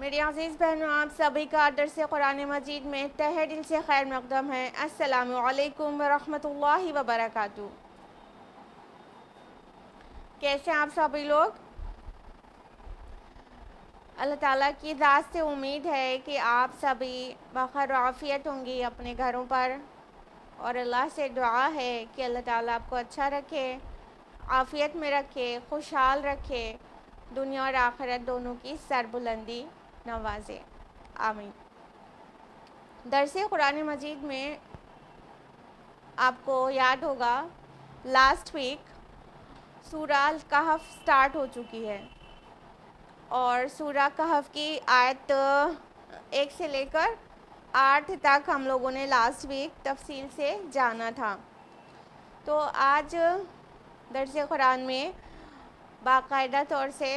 मेरी अज़ीज़ बहनों, आप सभी का दरस कुरान मजीद में तहे दिल से खैर मकदम है। वरहमतुल्लाहि वबरकातुहू कैसे आप सभी लोग? अल्लाह ताला की ज़ात से उम्मीद है कि आप सभी बखर आफ़ियत होंगी अपने घरों पर। और अल्लाह से दुआ है कि अल्लाह ताला आपको अच्छा रखे, आफ़ियत में रखे, खुशहाल रखे, दुनिया और आखिरत दोनों की सरबुलंदी नवाजे। आमीन। दरस कुरान मजीद में आपको याद होगा लास्ट वीक सूरा कहफ स्टार्ट हो चुकी है। और सूरा कहफ की आयत एक से लेकर आठ तक हम लोगों ने लास्ट वीक तफसील से जाना था। तो आज दर्ज कुरान में बाकायदा तौर से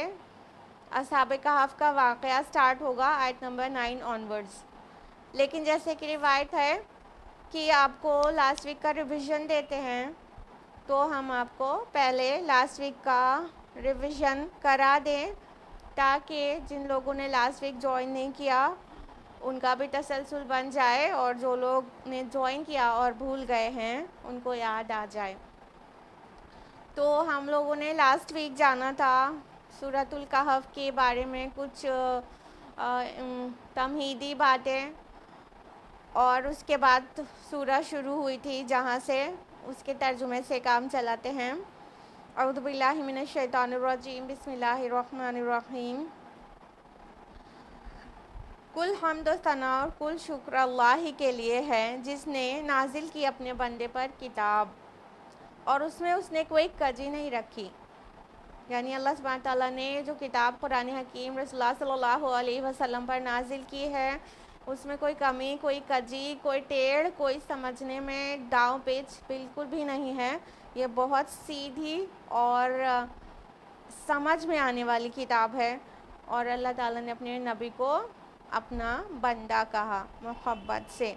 असाब कहफ का वाक़ स्टार्ट होगा आयत नंबर नाइन ऑनवर्ड्स लेकिन जैसे कि रिवायत है कि आपको लास्ट वीक का रिवीजन देते हैं तो हम आपको पहले लास्ट वीक का रिवीजन करा दें। ताकि जिन लोगों ने लास्ट वीक ज्वाइन नहीं किया, उनका भी तसलसल बन जाए और जो लोग ने ज्वाइन किया और भूल गए हैं, उनको याद आ जाए। तो हम लोगों ने लास्ट वीक जाना था। सूरतुल कहफ के बारे में कुछ तमहीदी बातें और उसके बाद सूरह शुरू हुई थी जहाँ से उसके तर्जुमे से काम चलाते हैं। अउदबिल्लिमिनशैतानरजीम कुल हमद सना और कुल शुक्र अल्लाह के लिए है, जिसने नाजिल की अपने बंदे पर किताब, और उसमें उसने कोई कजी नहीं रखी। यानी अल्लाह ताला ने जो किताब कुरान हकीम रसोल्ला वसल्लम पर नाजिल की है, उसमें कोई कमी, कोई कजी, कोई टेढ़, कोई समझने में दाव पेच बिल्कुल भी नहीं है। ये बहुत सीधी और समझ में आने वाली किताब है और अल्लाह ताला ने अपने नबी को अपना बंदा कहा मोहब्बत से।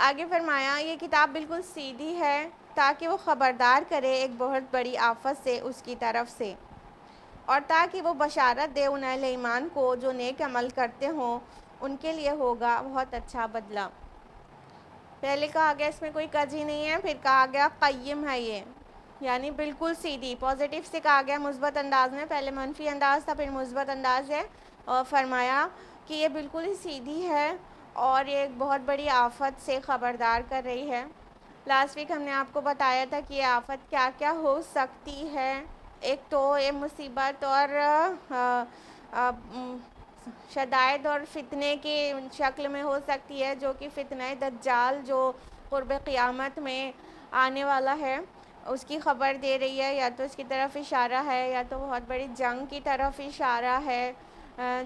आगे फरमाया, ये किताब बिल्कुल सीधी है ताकि वो ख़बरदार करे एक बहुत बड़ी आफत से उसकी तरफ़ से और ताकि वो बशारत दे उन ईमान को जो नेक अमल करते हों, उनके लिए होगा बहुत अच्छा बदला। पहले कहा गया, इसमें कोई कजी नहीं है, फिर कहा गया कय्यम है ये। यानी बिल्कुल सीधी पॉजिटिव से कहा गया, मुस्बत अंदाज में, पहले मनफी अंदाज था, फिर मुस्बत अंदाज है, और फरमाया कि ये बिल्कुल ही सीधी है, और ये एक बहुत बड़ी आफत से ख़बरदार कर रही है। लास्ट वीक हमने आपको बताया था कि ये आफत क्या क्या हो सकती है। एक तो ये मुसीबत और शदायद और फितने की शक्ल में हो सकती है, जो कि फ़ितना दज्जाल जो क़ुरब क़ियामत में आने वाला है, उसकी ख़बर दे रही है। या तो उसकी तरफ़ इशारा है, या तो बहुत बड़ी जंग की तरफ़ इशारा है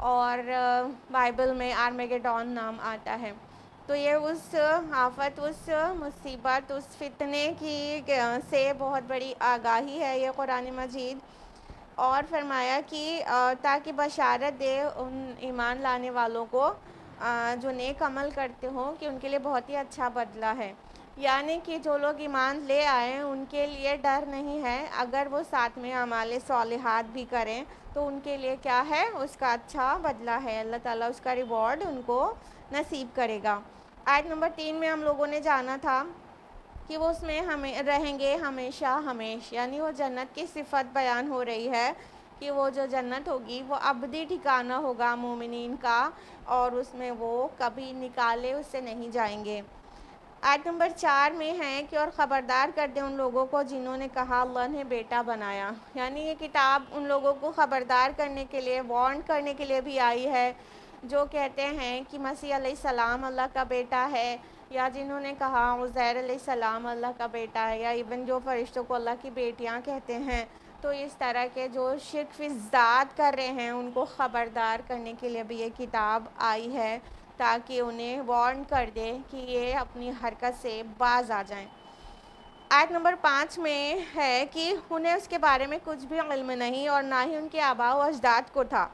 और बाइबल में आर्मेगेडॉन नाम आता है। तो ये उस, आफत, उस मुसीबत, उस फितने की से बहुत बड़ी आगाही है ये कुरान मजीद। और फरमाया कि ताकि बशारत दे उन ईमान लाने वालों को जो नेक अमल करते हों कि उनके लिए बहुत ही अच्छा बदला है। यानी कि जो लोग ईमान ले आए, उनके लिए डर नहीं है। अगर वो साथ में हमारे सालहात भी करें तो उनके लिए क्या है? उसका अच्छा बदला है। अल्लाह ताला उसका रिवॉर्ड उनको नसीब करेगा। आयत नंबर तीन में हम लोगों ने जाना था कि वो उसमें हमें रहेंगे हमेशा, हमेश। यानी वो जन्नत की सिफत बयान हो रही है कि वो जो जन्नत होगी, वो अबदी ठिकाना होगा मोमिन का और उसमें वो कभी निकाले, उससे नहीं जाएँगे। आयत नंबर चार में है कि और ख़बरदार कर दें उन लोगों को जिन्होंने कहा, अल्लाह ने बेटा बनाया। यानी ये किताब उन लोगों को ख़बरदार करने के लिए, वार्न करने के लिए भी आई है। जो कहते हैं कि मसीह सलाम अल्लाह का बेटा है, या जिन्होंने कहा उज़ैर सलाम अल्लाह का बेटा है, या इवन जो फरिश्तों को अल्लाह की बेटियाँ कहते हैं तो इस तरह के जो शिरफ ज़ात कर रहे हैं, उनको ख़बरदार करने के लिए भी ये किताब आई है, ताकि उन्हें वार्न कर दे कि ये अपनी हरकत से बाज आ जाएँ। आयत नंबर पाँच में है कि उन्हें उसके बारे में कुछ भी इल्म नहीं और ना ही उनके आबा व अजदाद को था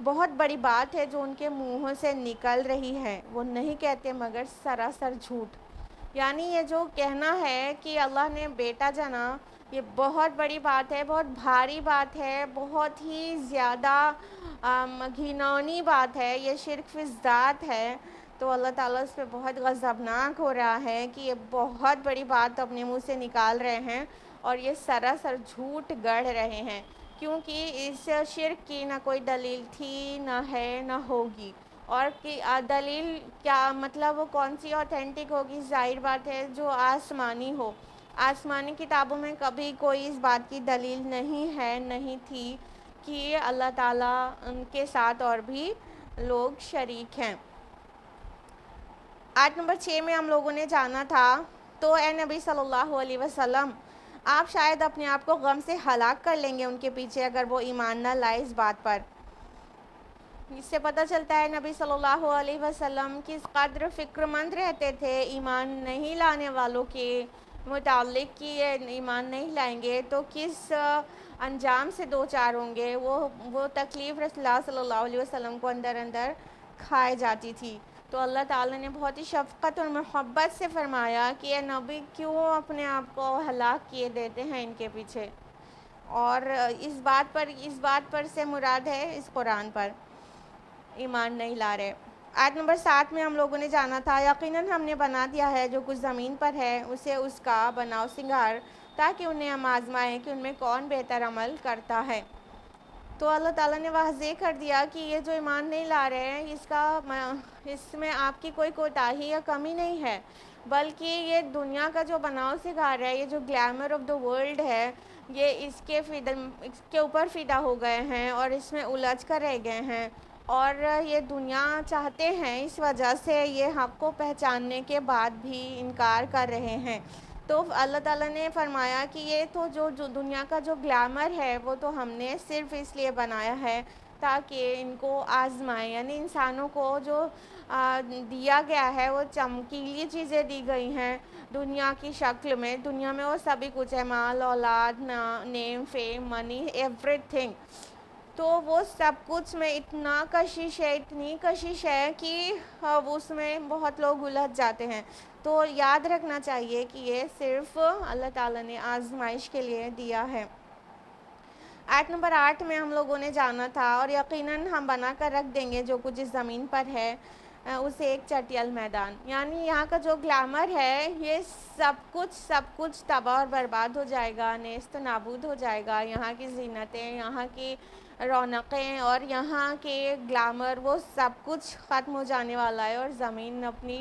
बहुत बड़ी बात है जो उनके मुंहों से निकल रही है। वो नहीं कहते मगर सरासर झूठ। यानी ये जो कहना है कि अल्लाह ने बेटा जना, ये बहुत बड़ी बात है, बहुत भारी बात है, बहुत ही ज़्यादा घिनौनी बात है, ये शिरक ज़ात है। तो अल्लाह ताला उस पर बहुत गज़बनाक हो रहा है कि ये बहुत बड़ी बात अपने मुँह से निकाल रहे हैं और ये सरासर झूठ गढ़ रहे हैं। क्योंकि इस शिरक की ना कोई दलील थी, ना है, ना होगी। और कि दलील क्या मतलब वो कौन सी ऑथेंटिक होगी? ज़ाहिर बात है, जो आसमानी हो। आसमानी किताबों में कभी कोई इस बात की दलील नहीं है, नहीं थी कि अल्लाह ताला उनके साथ और भी लोग शरीक हैं। आठ नंबर छः में हम लोगों ने जाना था तो ए नबी सल्लल्लाहु अलैहि वसल्लम आप शायद अपने आप को गम से हलाक कर लेंगे उनके पीछे अगर वो ईमान ना लाए इस बात पर। इससे पता चलता है नबी सल्लल्लाहु अलैहि वसल्लम किस कदर फ़िक्रमंद रहते थे, ईमान नहीं लाने वालों के मुतालिक कि ये ईमान नहीं लाएँगे तो किस अंजाम से दो चार होंगे, वो वो तकलीफ़ रसल्ला सल्लल्लाहु अलैहि वसल्लम को अंदर अंदर खाए जाती थी। तो अल्लाह ताला ने बहुत ही शफ़क़त और मोहब्बत से फ़रमाया कि ये नबी क्यों अपने आप को हलाक किए देते हैं इनके पीछे? और इस बात पर, इस बात पर से मुराद है इस कुरान पर। ईमान नहीं ला रहे। आयत नंबर सात में हम लोगों ने जाना था, यकीनन हमने बना दिया है जो कुछ ज़मीन पर है, उसे उसका बनाओ सिंगार, ताकि उन्हें हम आजमाएँ कि उनमें कौन बेहतर अमल करता है। तो अल्लाह ताला ने वाजे कर दिया कि ये जो ईमान नहीं ला रहे हैं, इसका इसमें आपकी कोई कोताही या कमी नहीं है। बल्कि ये दुनिया का जो बनाव सिखा रहा है, ये जो ग्लैमर ऑफ़ द वर्ल्ड है, ये इसके फिदा, इसके ऊपर फ़िदा हो गए हैं और इसमें उलझ कर रह गए हैं। और ये दुनिया चाहते हैं इस वजह से ये हक़ को पहचानने के बाद भी इनकार कर रहे हैं। तो अल्लाह ताला ने फरमाया कि ये तो जो जो दुनिया का जो ग्लैमर है वो तो हमने सिर्फ़ इसलिए बनाया है ताकि इनको आजमाएँ। यानी इंसानों को जो आ, दिया गया है वो चमकीली चीज़ें दी गई हैं दुनिया की शक्ल में। दुनिया में वो सभी कुछ है माल औलाद ना नेम फेम मनी एवरीथिंग तो वो सब कुछ में इतना कशिश है, इतनी कशिश है कि उसमें बहुत लोग उलझ जाते हैं। तो याद रखना चाहिए कि ये सिर्फ़ अल्लाह ताला ने आजमाइश के लिए दिया है। आयत नंबर आठ में हम लोगों ने जाना था और यकीनन हम बना कर रख देंगे जो कुछ इस ज़मीन पर है उसे एक चटियल मैदान। यानी यहाँ का जो ग्लैमर है, ये सब कुछ सब कुछ तबाह और बर्बाद हो जाएगा, नेस्त नाबूद हो जाएगा। यहाँ की जीनतें, यहाँ की रौनकें और यहाँ के ग्लैमर, वो सब कुछ ख़त्म हो जाने वाला है और ज़मीन अपनी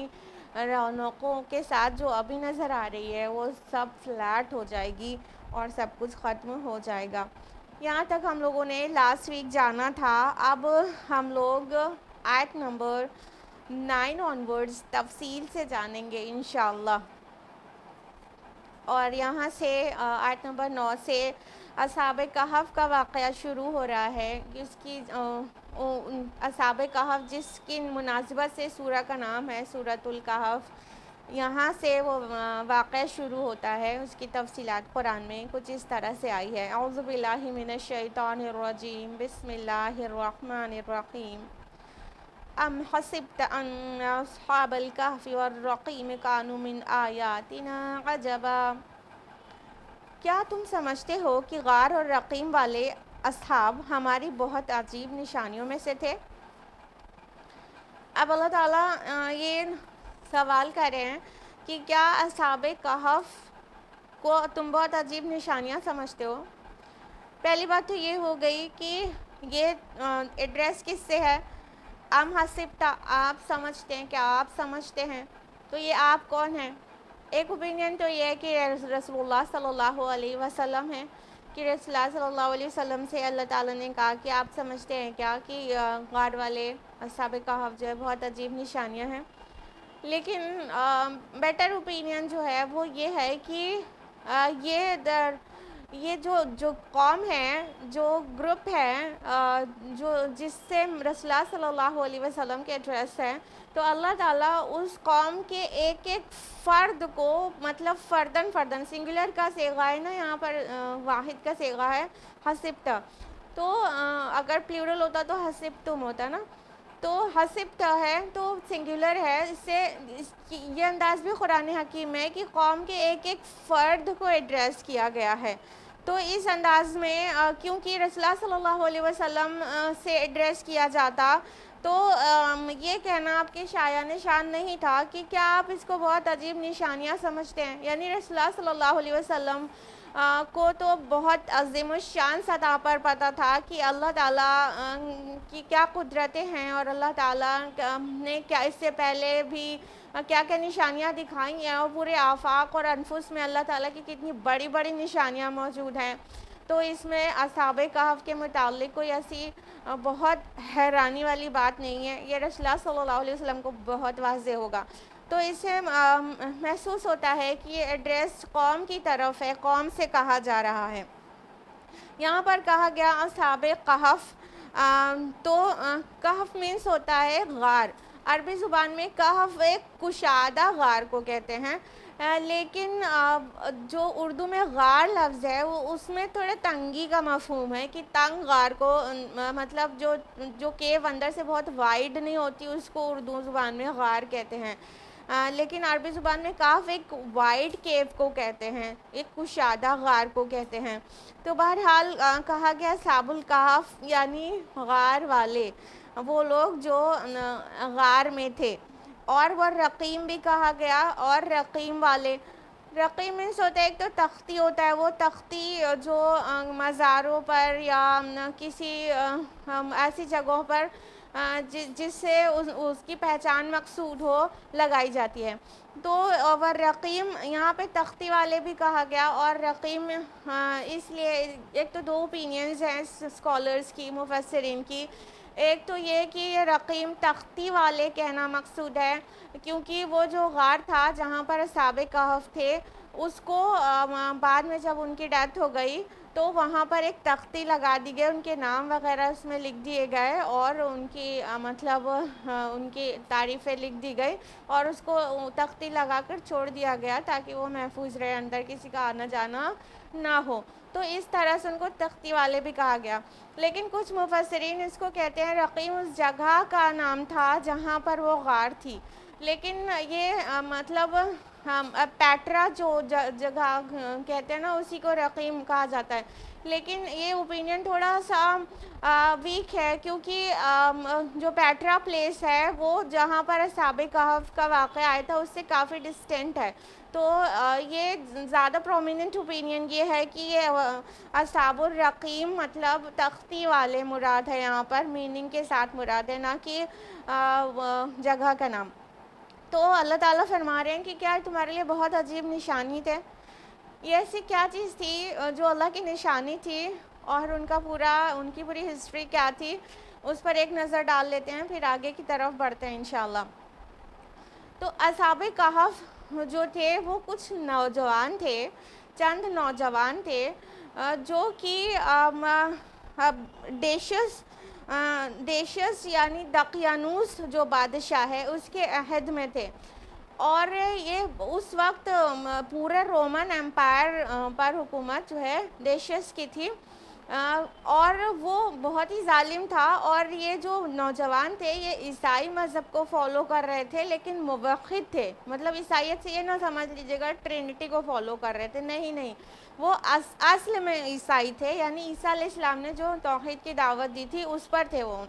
रौनकों के साथ जो अभी नज़र आ रही है, वो सब फ्लैट हो जाएगी और सब कुछ ख़त्म हो जाएगा। यहाँ तक हम लोगों ने लास्ट वीक जाना था। अब हम लोग आयत नंबर नाइन ऑनवर्ड्स तफसील से जानेंगे इन और यहाँ से आयत नंबर नौ से असाब कहफ़ का वाक़ शुरू हो रहा है इसकी असाब कहफ़ जिसकी मुनासिबत से सूरा का नाम है, सूरतुल यहाँ से वो वाक़ शुरू होता है, उसकी तफसीलात कुरान में कुछ इस तरह से आई है। अज़बिल्लिमिनशैतानरजीम बिस्मिल्लाहिर्रहमानिर्रहीम अम हसिबत अन अस्हाबल कहफ़ वरक़ीम कानू मिन आयातिना अजबा क्या तुम समझते हो कि गार और रकीम वाले असहाब हमारी बहुत अजीब निशानियों में से थे? अब अल्लाह ताला ये सवाल कर रहे हैं कि क्या असहाब कहफ को तुम बहुत अजीब निशानियाँ समझते हो? पहली बात तो ये हो गई कि ये एड्रेस किससे है? आम हसिबता, आप समझते हैं क्या आप समझते हैं? तो ये आप कौन हैं? एक ओपिनियन तो ये है कि रसोल्ला सल्लल्लाहु अलैहि है कि रसोल्ला सल्लल्लाहु वसम से अल्लाह ताला ने कहा कि आप समझते हैं क्या कि गार वाले सब कहफ जो है बहुत अजीब निशानियाँ हैं। लेकिन बेटर ओपिनियन जो है वो ये है कि आ, ये ये जो जो कौम है, जो ग्रुप है जो जिससे रसला सल्लल्लाहु अलैहि वसल्लम के एड्रेस है तो अल्लाह ताला उस कौम के एक एक फ़र्द को मतलब फ़र्दन फ़र्दन सिंगुलर का सेगा है ना, यहाँ पर वाहिद का सेगा है, हसिप्ता। तो अगर प्लूरल होता तो हसिप्तुम होता ना। तो हसिब है तो सिंगुलर है। इससे ये अंदाज भी कुरान हकीम है कि कौम के एक एक फ़र्द को एड्रेस किया गया है। तो इस अंदाज में क्योंकि रसला सल्लल्लाहु अलैहि वसल्लम से एड्रेस किया जाता तो ये कहना आपके शाया निशान नहीं था कि क्या आप इसको बहुत अजीब निशानियाँ समझते हैं? यानी रसला सल्लल्लाहु अलैहि वसल्लम को तो बहुत अजीम शान सतह पर पता था कि अल्लाह ताला की क्या कुदरतें हैं और अल्लाह ताला ने क्या इससे पहले भी क्या क्या निशानियाँ दिखाई हैं और पूरे आफाक और अनफुस में अल्लाह ताला की कितनी बड़ी बड़ी निशानियाँ मौजूद हैं। तो इसमें असाब कहफ के मुतालिक कोई ऐसी बहुत हैरानी वाली बात नहीं है। ये रसला सल्लल्लाहु अलैहि वसल्लम को बहुत वाज होगा। तो इससे महसूस होता है कि ये एड्रेस कौम की तरफ़ है, कौम से कहा जा रहा है। यहाँ पर कहा गया असाब कहफ़ तो कहफ़ मीन्स होता है गार। अरबी ज़ुबान में कहफ़ एक कुशादा गार को कहते हैं। लेकिन जो उर्दू में गार लफ्ज़ है, वो उसमें थोड़े तंगी का मफहम है कि तंग गार को मतलब जो जो केव अंदर से बहुत वाइड नहीं होती, उसको उर्दू ज़ुबान में गार कहते हैं। आ, लेकिन अरबी ज़ुबान में काफ एक वाइड केव को कहते हैं एक कुशादा गार को कहते हैं। तो बहरहाल कहा गया साबुल काफ यानी गार वाले वो लोग जो गार में थे। और वह रकीम भी कहा गया और रकीम वाले। रकीम मीन्स होता है एक तो तख्ती होता है वो तख्ती जो मज़ारों पर या किसी ऐसी जगहों पर जिससे उस, उसकी पहचान मकसूद हो लगाई जाती है। तो वह रकीम यहाँ पे तख्ती वाले भी कहा गया और रकीम इसलिए एक तो दो ओपिनियंस हैं स्कॉलर्स की मुफसरीन की। एक तो ये कि ये रकीम तख्ती वाले कहना मकसूद है क्योंकि वो जो गार था जहाँ पर सबक कहफ थे उसको बाद में जब उनकी डेथ हो गई तो वहाँ पर एक तख्ती लगा दी गई उनके नाम वगैरह उसमें लिख दिए गए और उनकी मतलब उनकी तारीफ़ें लिख दी गई और उसको तख्ती लगा कर छोड़ दिया गया ताकि वो महफूज रहे अंदर किसी का आना जाना ना हो। तो इस तरह से उनको तख्ती वाले भी कहा गया। लेकिन कुछ मुफसरीन इसको कहते हैं रकीम उस जगह का नाम था जहाँ पर वो गार थी। लेकिन ये आ, मतलब हम अब पैट्रा जो जगह कहते हैं ना उसी को रकीम कहा जाता है। लेकिन ये ओपिनियन थोड़ा सा आ, वीक है क्योंकि आ, जो पैट्रा प्लेस है वो जहाँ पर सबक कहफ का वाक़ आया था उससे काफ़ी डिस्टेंट है। तो ये ज़्यादा प्रोमिनेंट ओपिनियन ये है कि ये असाबुर रकीम मतलब तख्ती वाले मुराद है यहाँ पर मीनिंग के साथ मुराद है ना कि जगह का नाम। तो अल्लाह ताला फरमा रहे हैं कि क्या तुम्हारे लिए बहुत अजीब निशानी थे। ये ऐसी क्या चीज़ थी जो अल्लाह की निशानी थी और उनका पूरा, उनकी पूरी हिस्ट्री क्या थी, उस पर एक नज़र डाल लेते हैं, फिर आगे की तरफ़ बढ़ते हैं इन तो असाब कहफ जो थे, वो कुछ नौजवान थे, चंद नौजवान थे जो कि डेशस देशस यानी दकियानूस जो बादशाह है, उसके अहद में थे। और ये उस वक्त पूरे रोमन एम्पायर पर हुकूमत जो है, देशस की थी। और वो बहुत ही जालिम था और ये जो नौजवान थे ये ईसाई मज़हब को फॉलो कर रहे थे लेकिन मुवद थे। मतलब ईसाइत से ये ना समझ लीजिएगा ट्रिनिटी को फॉलो कर रहे थे। नहीं नहीं। वो अस, असल में ईसाई थे यानी ईसा इस्लाम ने जो तोहद की दावत दी थी उस पर थे वो।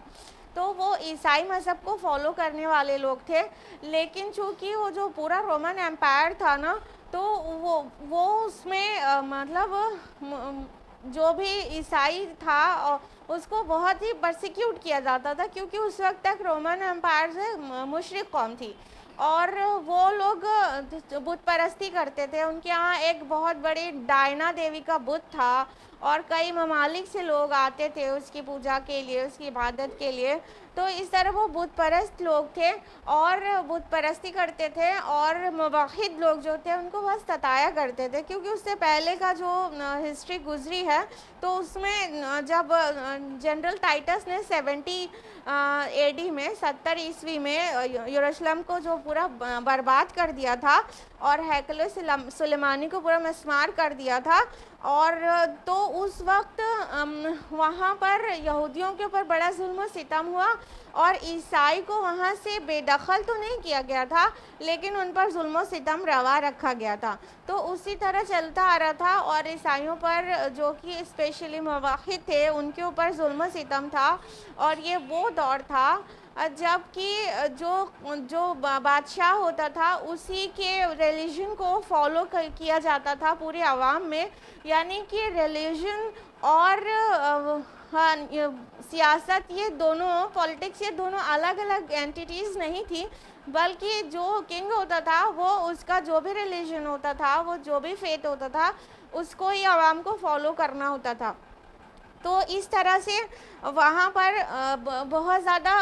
तो वो ईसाई मज़हब को फॉलो करने वाले लोग थे लेकिन चूँकि वो जो पूरा रोमन एम्पायर था ना तो वो वो उसमें आ, मतलब जो भी ईसाई था उसको बहुत ही प्रसिक्यूट किया जाता था क्योंकि उस वक्त तक रोमन एम्पायर से मुशरक कौम थी। और वो लोग बुत परस्ती करते थे। उनके यहाँ एक बहुत बड़ी डायना देवी का बुत था और कई ममालिक से लोग आते थे उसकी पूजा के लिए, उसकी इबादत के लिए। तो इस तरह वो बुत परस्त लोग थे और बुत परस्ती करते थे और मुवाहिद लोग जो थे उनको बस सताया करते थे, क्योंकि उससे पहले का जो हिस्ट्री गुजरी है तो उसमें जब जनरल टाइटस ने सेवेंटी एडी में, सत्तर ईस्वी में यरूशलेम को जो पूरा बर्बाद कर दिया था और हैकल सुलेमानी को पूरा मस्मार कर दिया था और तो उस वक्त वहाँ पर यहूदियों के ऊपर बड़ा जुल्म सितम हुआ और ईसाई को वहाँ से बेदखल तो नहीं किया गया था, लेकिन उन पर जुल्म सितम रवा रखा गया था। तो उसी तरह चलता आ रहा था और ईसाइयों पर जो कि स्पेशली मवाहिद थे, उनके ऊपर जुल्म सितम था और ये वो दौर था, जबकि जो जो बादशाह होता था, उसी के रिलीजन को फॉलो किया जाता था पूरे आवाम में। यानी कि रिलीजन और हाँ सियासत, ये दोनों पॉलिटिक्स, ये दोनों अलग अलग एंटिटीज़ नहीं थी, बल्कि जो किंग होता था, वो उसका जो भी रिलीजन होता था, वो जो भी फेथ होता था, उसको ही आवाम को फॉलो करना होता था। तो इस तरह से वहाँ पर बहुत ज़्यादा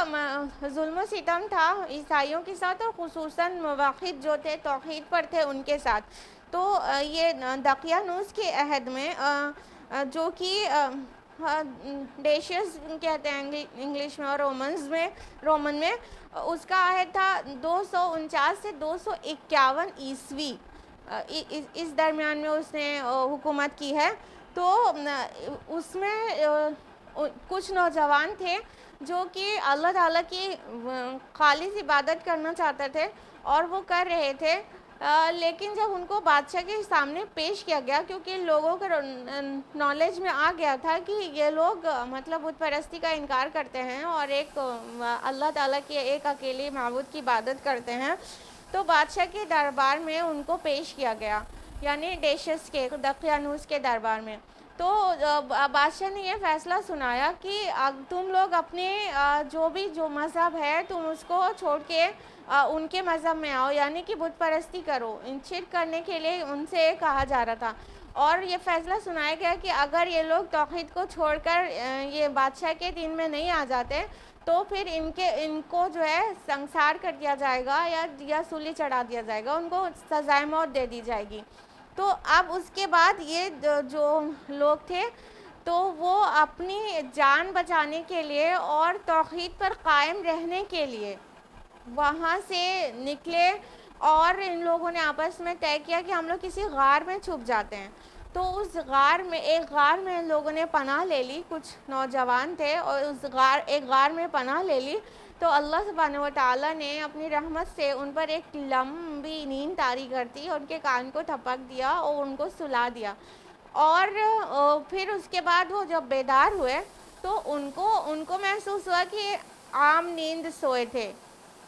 जुल्म सितम था ईसाइयों के साथ और खसूस वाहिद जो थे, तोहद पर थे उनके साथ। तो ये दकियानूस के अहद में जो कि डेशियस कहते हैं इंग्लिश में और रोमन्स में रोमन में। उसका अहद था दो सौ उनचास से दो ईस्वी। इस दरमियान में उसने हुकूमत की है। तो उसमें कुछ नौजवान थे जो कि अल्लाह ताला की खालिश इबादत करना चाहते थे और वो कर रहे थे। आ, लेकिन जब उनको बादशाह के सामने पेश किया गया क्योंकि लोगों के नॉलेज में आ गया था कि ये लोग मतलब बुत परस्ती का इनकार करते हैं और एक अल्लाह ताला की एक अकेले महबूद की इबादत करते हैं तो बादशाह के दरबार में उनको पेश किया गया यानी डेशस के दकियानूस के दरबार में। तो बादशाह ने यह फैसला सुनाया कि तुम लोग अपने जो भी जो मज़हब है तुम उसको छोड़ के उनके मज़हब में आओ, यानी कि बुत परस्ती करो। इन शिरक करने के लिए उनसे कहा जा रहा था। और ये फैसला सुनाया गया कि अगर ये लोग तोहद को छोड़कर ये बादशाह के दिन में नहीं आ जाते तो फिर इनके, इनको जो है संसार कर दिया जाएगा या या सूली चढ़ा दिया जाएगा। उनको सजाए मौत दे दी जाएगी। तो अब उसके बाद ये जो लोग थे तो वो अपनी जान बचाने के लिए और तोहद पर कायम रहने के लिए वहाँ से निकले और इन लोगों ने आपस में तय किया कि हम लोग किसी गार में छुप जाते हैं। तो उस गार में, एक गार में इन लोगों ने पनाह ले ली, कुछ नौजवान थे और उस गार, एक गार में पनाह ले ली। तो अल्लाह सुबहान व ताली ने अपनी रहमत से उन पर एक लंबी नींद तारी कर दी उनके कान को थपक दिया और उनको सुला दिया। और फिर उसके बाद वो जब बेदार हुए तो उनको उनको महसूस हुआ कि आम नींद सोए थे।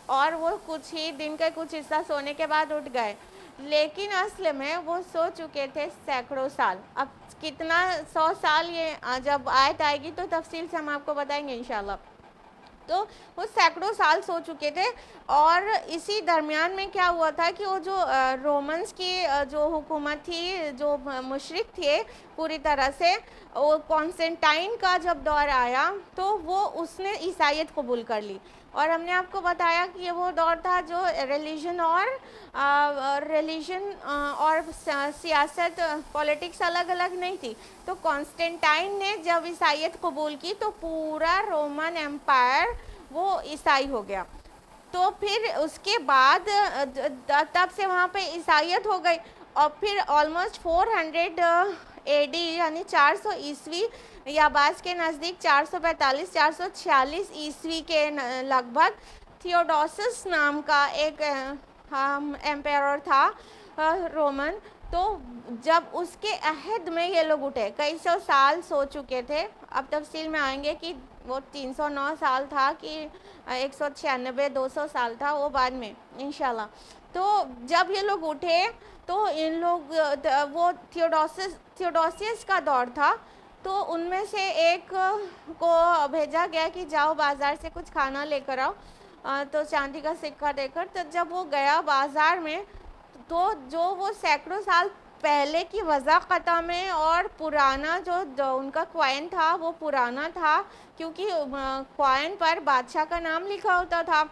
और वो कुछ ही दिन का कुछ हिस्सा सोने के बाद उठ गए। लेकिन असल में वो सो चुके थे सैकड़ों साल। अब कितना सौ साल ये जब आयत आएगी तो तफसील से हम आपको बताएँगे इंशाल्लाह। तो वो सैकड़ों साल सो चुके थे और इसी दरमियान में क्या हुआ था कि वो जो रोमन्स की जो हुकूमत थी, जो मुशरक थे पूरी तरह से, वो कॉन्सेंटाइन का जब दौर आया तो वो उसने ईसाइत कबूल कर ली। और हमने आपको बताया कि ये वो दौर था जो रिलीजन और रिलीजन और सियासत पॉलिटिक्स अलग अलग नहीं थी। तो कॉन्स्टेंटाइन ने जब ईसाइत कबूल की तो पूरा रोमन एम्पायर वो ईसाई हो गया। तो फिर उसके बाद तब से वहाँ पे ईसाइत हो गई और फिर ऑलमोस्ट 400 एडी यानी 400 ईस्वी याबाज के नज़दीक 445 446 ईस्वी के लगभग थियोडोसिस नाम का एक एम्पायर था रोमन। तो जब उसके अहद में ये लोग उठे, कई सौ साल सो चुके थे। अब तफसील में आएँगे कि वो 309 साल था कि एक सौ छियानबे, दो सौ साल था वो बाद में इनशाला तो जब ये लोग उठे तो इन लोग वो थियोडोसिस थियोडोसियस का दौर था। तो उनमें से एक को भेजा गया कि जाओ बाज़ार से कुछ खाना लेकर आओ। तो चांदी का सिक्का देकर तो जब वो गया बाज़ार में तो जो वो सैकड़ों साल पहले की वज़ाक़ता में और पुराना जो, जो उनका क्वाइन था वो पुराना था क्योंकि क्वाइन पर बादशाह का नाम लिखा होता था।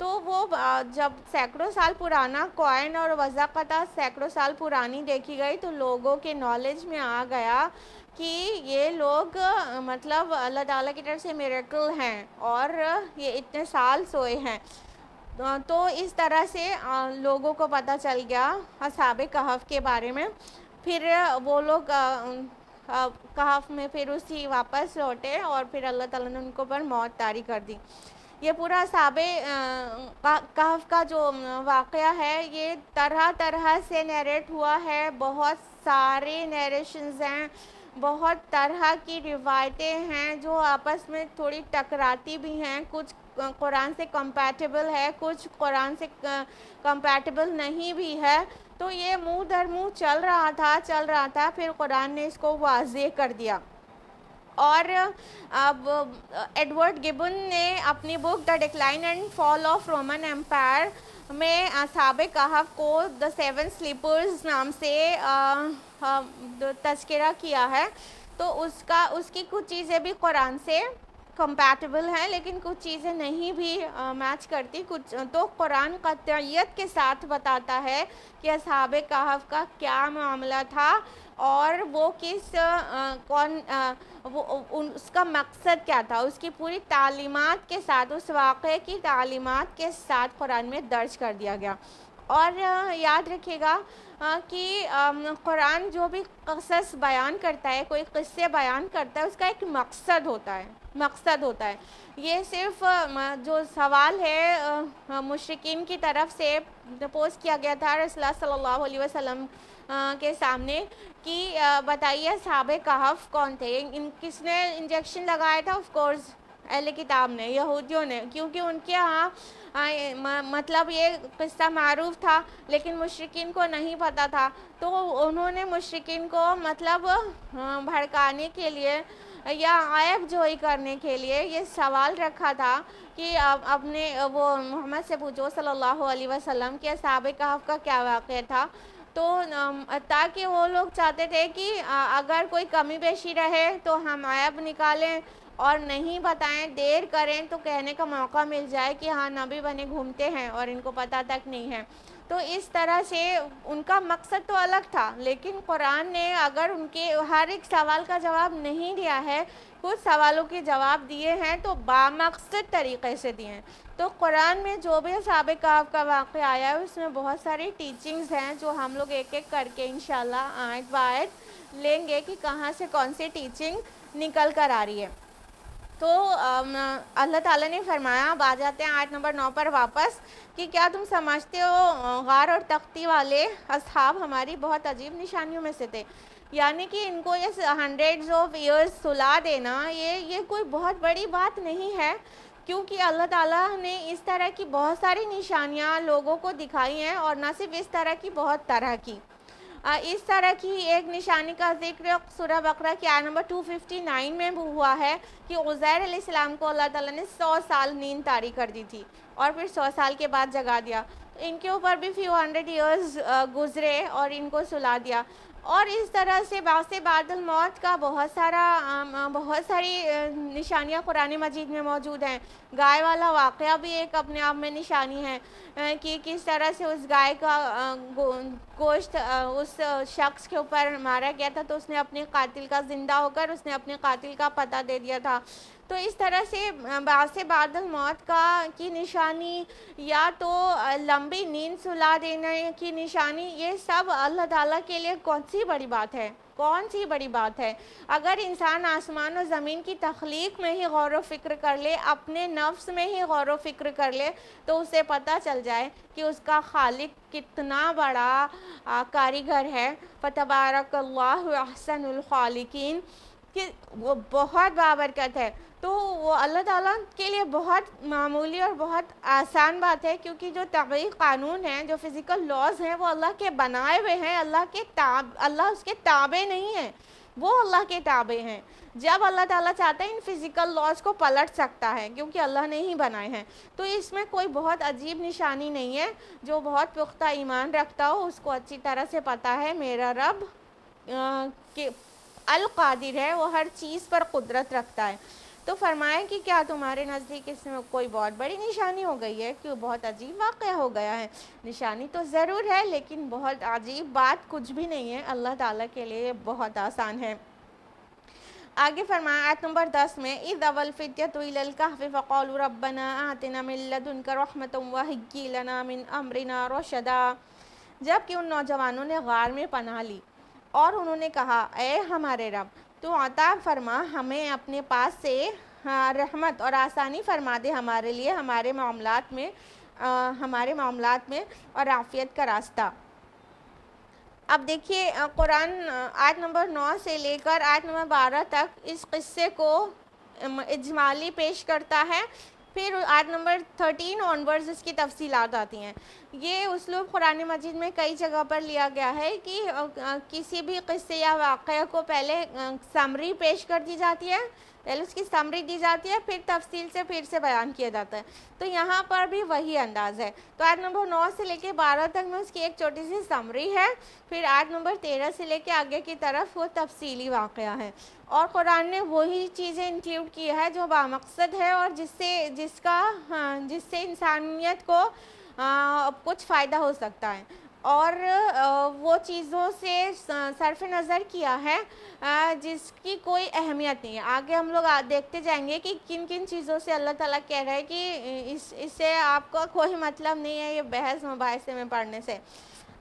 तो वो जब सैकड़ों साल पुराना कॉइन और वज़ाक़ता सैकड़ों साल पुरानी देखी गई तो लोगों के नॉलेज में आ गया कि ये लोग मतलब अल्लाह ताला की तरफ़ से मेरेकल हैं और ये इतने साल सोए हैं। तो इस तरह से लोगों को पता चल गया हसाब कहफ़ के बारे में। फिर वो लोग कहफ़ में फिर उसी वापस लौटे और फिर अल्लाह ताला ने उनको पर मौत तारी कर दी। ये पूरा साबे कहफ का जो वाक़ है, ये तरह तरह से नरेट हुआ है। बहुत सारे नरेशंस हैं। बहुत तरह की रिवायतें हैं जो आपस में थोड़ी टकराती भी हैं। कुछ कुरान से कंपैटिबल है, कुछ कुरान से कंपैटिबल नहीं भी है। तो ये मुँह दर मुँह चल रहा था, चल रहा था, फिर कुरान ने इसको वाजे कर दिया। और, अब, एडवर्ड गिबन ने अपनी book the decline and fall of Roman empire में सबक कहफ को द सेवन स्लीपर्स नाम से तस्करा किया है। तो उसका उसकी कुछ चीज़ें भी कुरान से कंपैटिबल हैं लेकिन कुछ चीज़ें नहीं भी मैच करती। कुछ तो कुरान कतियत के साथ बताता है कि असहाब कहफ का क्या मामला था और वो किस आ, कौन आ, वो उन, उसका मकसद क्या था। उसकी पूरी तालीमात के साथ उस वाक़े की तालीमत के साथ कुरान में दर्ज कर दिया गया। और याद रखिएगा कि कुरान जो भी कसस बयान करता है, कोई किस्से बयान करता है, उसका एक मकसद होता है, मकसद होता है। ये सिर्फ़ जो सवाल है मुश्किन की तरफ़ से पोस्ट किया गया था रसला सल्लल्लाहु अलैहि वसल्लम के सामने कि बताइए साहब कहफ कौन थे? इन, किसने इंजेक्शन लगाया था? ऑफ़ कोर्स अहल किताब ने, यहूदियों ने, क्योंकि उनके यहाँ मतलब ये किस्सा मरूफ था, लेकिन मुश्किन को नहीं पता था। तो उन्होंने मुश्किन को मतलब भड़काने के लिए या आयब जोई करने के लिए ये सवाल रखा था कि अपने, वो मोहम्मद से पूछो, सल्लल्लाहु अलैहि वसल्लम के साहब का क्या वाक़ था। तो ताकि वो लोग चाहते थे कि अगर कोई कमी पेशी रहे तो हम आयब निकालें और नहीं बताएँ, देर करें तो कहने का मौका मिल जाए कि हाँ नबी बने, घूमते हैं और इनको पता तक नहीं है। तो इस तरह से उनका मकसद तो अलग था, लेकिन कुरान ने अगर उनके हर एक सवाल का जवाब नहीं दिया है, कुछ सवालों के जवाब दिए हैं तो बामकसद तरीक़े से दिए हैं। तो कुरान में जो भी सबक का वाक़ आया है, उसमें बहुत सारी टीचिंग्स हैं, जो हम लोग एक एक करके इन आयत बायत लेंगे कि कहाँ से कौन सी टीचिंग निकल कर आ रही है। तो अल्लाह ताला ने फरमाया, अब आ जाते हैं आयत नंबर नौ पर वापस, कि क्या तुम समझते हो गार और तख्ती वाले असहाब हमारी बहुत अजीब निशानियों में से थे। यानी कि इनको ये हंड्रेड्स ऑफ़ ईयर्स सुला देना, ये ये कोई बहुत बड़ी बात नहीं है, क्योंकि अल्लाह ताला ने इस तरह की बहुत सारी निशानियाँ लोगों को दिखाई हैं, और न सिर्फ़ इस तरह की, बहुत तरह की। इस तरह की एक निशानी का ज़िक्र सूरह बकरा की आय नंबर 259 में हुआ है कि उज़ैर अलैहिस्सलाम को अल्लाह ताला ने 100 साल नींद तारी कर दी थी और फिर 100 साल के बाद जगा दिया। तो इनके ऊपर भी फ्यू हंड्रेड ईयर्स गुजरे और इनको सुला दिया। और इस तरह से बासे बादल मौत का बहुत सारा बहुत सारी निशानियाँ कुरान मजीद में मौजूद हैं। गाय वाला वाक़ भी एक अपने आप में निशानी है कि किस तरह से उस गाय का गोश्त उस शख्स के ऊपर मारा गया था तो उसने अपने कातिल का ज़िंदा होकर उसने अपने कातिल का पता दे दिया था। तो इस तरह से बासे बादल मौत का की निशानी या तो लंबी नींद सुला देने की निशानी, ये सब अल्लाह ताला के लिए कौन सी बड़ी बात है? कौन सी बड़ी बात है? अगर इंसान आसमान और ज़मीन की तख्लीक में ही गौर फ़िक्र कर ले, अपने नफ्स में ही गौर फ़िक्र कर ले तो उसे पता चल जाए कि उसका खालिक कितना बड़ा कारीगर है। फ़तबारक अल्लाहसनखालिकीन कि वो बहुत बाबरकत है। तो वो अल्लाह ताला के लिए बहुत मामूली और बहुत आसान बात है क्योंकि जो तबी कानून हैं जो फ़िज़िकल लॉज हैं वो अल्लाह के बनाए हुए हैं। अल्लाह के ताब अल्लाह उसके ताबे नहीं हैं वो अल्लाह के ताबे हैं। जब अल्लाह ताला चाहता है इन फ़िज़िकल लॉज को पलट सकता है क्योंकि अल्लाह ने ही बनाए हैं। तो इसमें कोई बहुत अजीब निशानी नहीं है। जो बहुत पुख्ता ईमान रखता हो उसको अच्छी तरह से पता है। मेरा रब आ, के अल कादिर है, वो हर चीज़ पर कुदरत रखता है। तो फरमाया कि क्या तुम्हारे नज़दीक इसमें कोई बहुत बड़ी निशानी हो गई है? कि बहुत अजीब वाक़ हो गया है। निशानी तो ज़रूर है, लेकिन बहुत अजीब बात कुछ भी नहीं है। अल्लाह ताला के लिए बहुत आसान है। आगे फरमाया, आयत नंबर दस में ईद अवल आतना मिल्लदुनका रहमत वना मिन अमरिना रोशदा। जबकि उन नौजवानों ने गार में पनाह ली। और उन्होंने कहा ए हमारे रब तो अता फरमा हमें अपने पास से हाँ, रहमत और आसानी फरमा दे हमारे लिए हमारे मामलात में आ, हमारे मामलात में और आफ़ियत का रास्ता। अब देखिए कुरान आयत नंबर नौ से लेकर आयत नंबर बारह तक इस किस्से को इजमाली पेश करता है। फिर आयत नंबर थर्टीन ऑनवर्ड्स इसकी तफसीलात आती हैं। ये उसलूब कुरान मजीद में कई जगह पर लिया गया है कि किसी भी किस्से या वाक़ को पहले समरी पेश कर दी जाती है। पहले उसकी समरी दी जाती है फिर तफसील से फिर से बयान किया जाता है। तो यहाँ पर भी वही अंदाज है। तो आठ नंबर नौ से लेकर बारह तक में उसकी एक छोटी सी समरी है। फिर आठ नंबर तेरह से लेकर आगे की तरफ़ वो तफसीली वाक़ है। और कुरान ने वही चीज़ें इंक्लूड की है जो बामकसद है और जिससे जिसका हाँ, जिससे इंसानियत को आ, कुछ फ़ायदा हो सकता है। और वो चीज़ों से सरफ नज़र किया है जिसकी कोई अहमियत नहीं है। आगे हम लोग देखते जाएँगे कि किन किन चीज़ों से अल्लाह ताला कह रहा है कि इस, इससे आपका कोई मतलब नहीं है ये बहस मुबासे में पढ़ने से।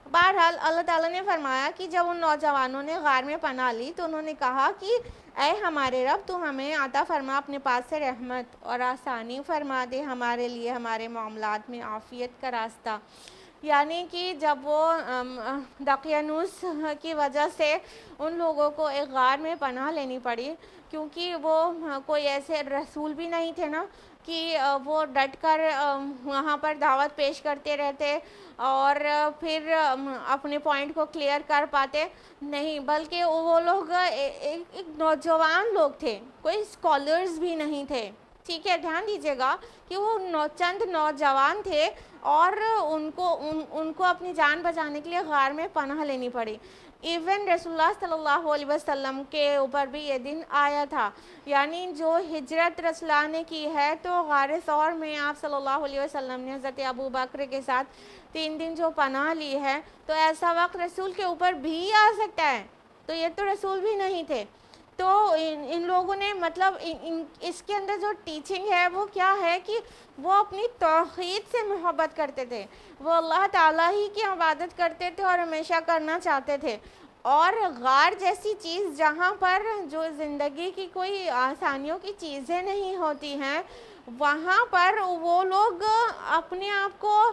बहरहाल, अल्लाह ताला ने फरमाया कि जब उन नौजवानों ने गार में पना ली तो उन्होंने कहा कि अय हमारे रब, तू हमें आता फरमा, अपने पास से रहमत और आसानी फरमा दे, हमारे लिए, हमारे मामलात में आफ़ियत का रास्ता। यानी कि जब वो दकियानूस की वजह से उन लोगों को एक गार में पनाह लेनी पड़ी क्योंकि वो कोई ऐसे रसूल भी नहीं थे ना कि वो डट कर वहाँ पर दावत पेश करते रहते और फिर अपने पॉइंट को क्लियर कर पाते। नहीं बल्कि वो लोग एक, एक नौजवान लोग थे कोई स्कॉलर्स भी नहीं थे। ठीक है ध्यान दीजिएगा कि वो नौ चंद नौजवान थे और उनको, उन, उनको अपनी जान बचाने के लिए गार में पनाह लेनी पड़ी। इवन रसोल्ला सल्लल्लाहु अलैहि के ऊपर भी ये दिन आया था। यानी जो हिजरत रसुल्ला ने की है तो गार सौर में, आप अलैहि वसल्लम ने हज़रत अबू बकर के साथ तीन दिन जो पनाह ली है तो ऐसा वक्त रसूल के ऊपर भी आ सकता है? तो ये तो रसूल भी नहीं थे। तो इन इन लोगों ने मतलब इन, इसके अंदर जो टीचिंग है वो क्या है कि वो अपनी तोहद से मोहब्बत करते थे। वो अल्लाह ताला ही की इबादत करते थे और हमेशा करना चाहते थे। और गार जैसी चीज़ जहाँ पर जो ज़िंदगी की कोई आसानियों की चीज़ें नहीं होती हैं वहाँ पर वो लोग अपने आप को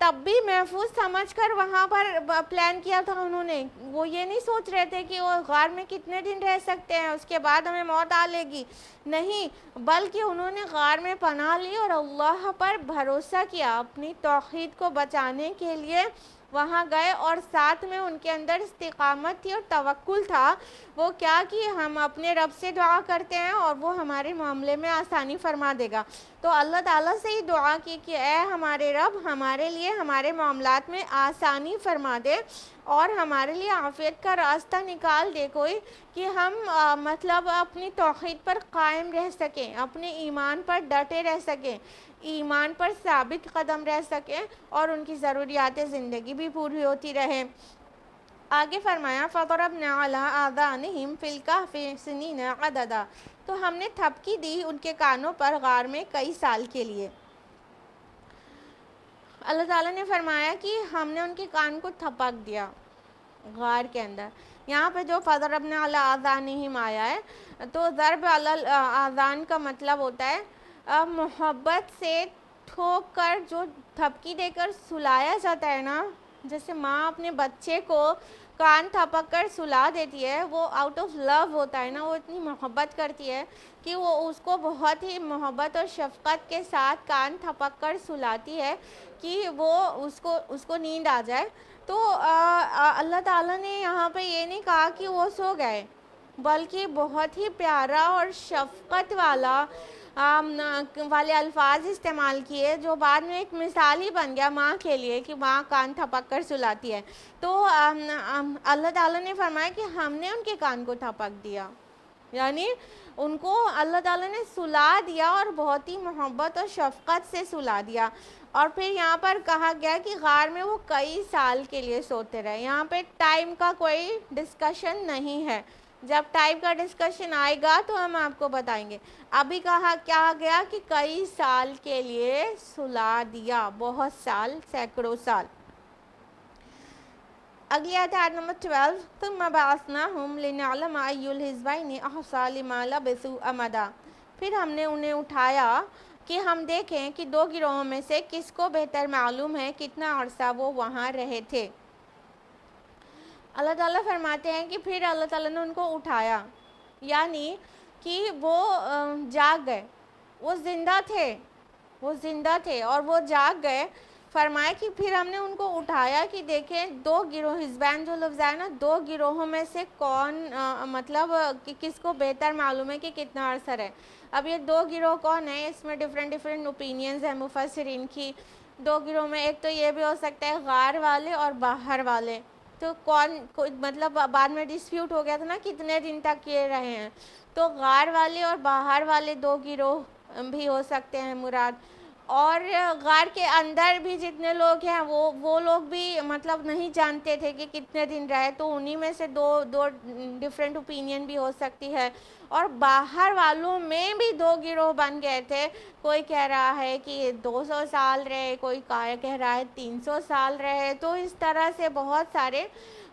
तब भी महफूज समझ कर वहाँ पर प्लान किया था उन्होंने। वो ये नहीं सोच रहे थे कि वो गार में कितने दिन रह सकते हैं, उसके बाद हमें मौत आ लेगी नहीं, बल्कि उन्होंने गार में पना ली और अल्लाह पर भरोसा किया अपनी तोहद को बचाने के लिए। वहाँ गए और साथ में उनके अंदर इस्तकामत थी और तवक्ल था। वो क्या कि हम अपने रब से दुआ करते हैं और वो हमारे मामले में आसानी फरमा देगा। तो अल्लाह ताला से ही दुआ की कि ए हमारे रब हमारे लिए हमारे मामलात में आसानी फरमा दे और हमारे लिए आफियत का रास्ता निकाल दे कोई कि हम आ, मतलब अपनी तोहद पर कायम रह सकें अपने ईमान पर डटे रह सकें। ईमान पर साबित कदम रह सकें और उनकी ज़रूरियात ज़िंदगी भी पूरी होती रहे। आगे फरमाया फ़रब नज़ानहिम फ़िलका फ़िसनीन अददा। तो हमने थपकी दी उनके कानों पर गार में कई साल के लिए। अल्लाह ताला ने फरमाया कि हमने उनके कान को थपक दिया गार के अंदर। यहाँ पे जो फ़दर अब आज़ान ही आया है तो ज़रब आज़ान का मतलब होता है मोहब्बत से ठोक कर जो थपकी देकर सुलाया जाता है ना, जैसे माँ अपने बच्चे को कान थपक कर सुला देती है, वो आउट ऑफ़ लव होता है ना, वो इतनी मोहब्बत करती है कि वो उसको बहुत ही मोहब्बत और शफकत के साथ कान थपक कर सुलाती है कि वो उसको उसको नींद आ जाए। तो अल्लाह ताला ने यहाँ पे ये नहीं कहा कि वो सो गए, बल्कि बहुत ही प्यारा और शफकत वाला वाले अल्फाज इस्तेमाल किए जो बाद में एक मिसाल ही बन गया माँ के लिए कि माँ कान थपक कर सुलाती है। तो अल्लाह ताला ने फरमाया कि हमने उनके कान को थपक दिया। यानी उनको अल्लाह ताला ने सुला दिया और बहुत ही मोहब्बत और शफकत से सुला दिया। और फिर यहाँ पर कहा गया कि गार में वो कई साल के लिए सोते रहे। यहाँ पे टाइम का कोई डिस्कशन नहीं है। जब टाइप का डिस्कशन आएगा तो हम आपको बताएँगे। अभी कहा, क्या गया कि कई साल के लिए सुला दिया, बहुत साल, सैकड़ों साल। अगली आयत नंबर ट्वेल्व तुम बासना हम लिनालमाबाई ने अहसालिमाला बेसु अमदा। फिर हमने उन्हें उठाया कि हम देखें कि दो गिरोहों में से किसको बेहतर मालूम है, कितना अरसा वो वहाँ रहे थे। अल्लाह ताला फरमाते हैं कि फिर अल्लाह ताला ने उनको उठाया। यानी कि वो जाग गए। वो ज़िंदा थे। वो ज़िंदा थे और वो जाग गए। फरमाया कि फिर हमने उनको उठाया कि देखें दो गिरोह हिजबैन जो लफ्ज़ है ना दो गिरोहों में से कौन आ, मतलब कि किसको बेहतर मालूम है कि कितना अरसर है अब ये दो गिरोह कौन है? इसमें डिफरेंट डिफरेंट ओपिनियंस हैं मुफसरीन की। दो गिरोह में एक तो ये भी हो सकता है गार वाले और बाहर वाले। तो कौन को, मतलब बाद में डिस्प्यूट हो गया था ना कितने दिन तक ये रहे हैं। तो गार वाले और बाहर वाले दो गिरोह भी हो सकते हैं मुराद। और गार के अंदर भी जितने लोग हैं, वो वो लोग भी मतलब नहीं जानते थे कि कितने दिन रहे तो उन्हीं में से दो दो डिफरेंट ओपिनियन भी हो सकती है। और बाहर वालों में भी दो गिरोह बन गए थे। कोई कह रहा है कि 200 साल रहे, कोई कह रहा है 300 साल रहे। तो इस तरह से बहुत सारे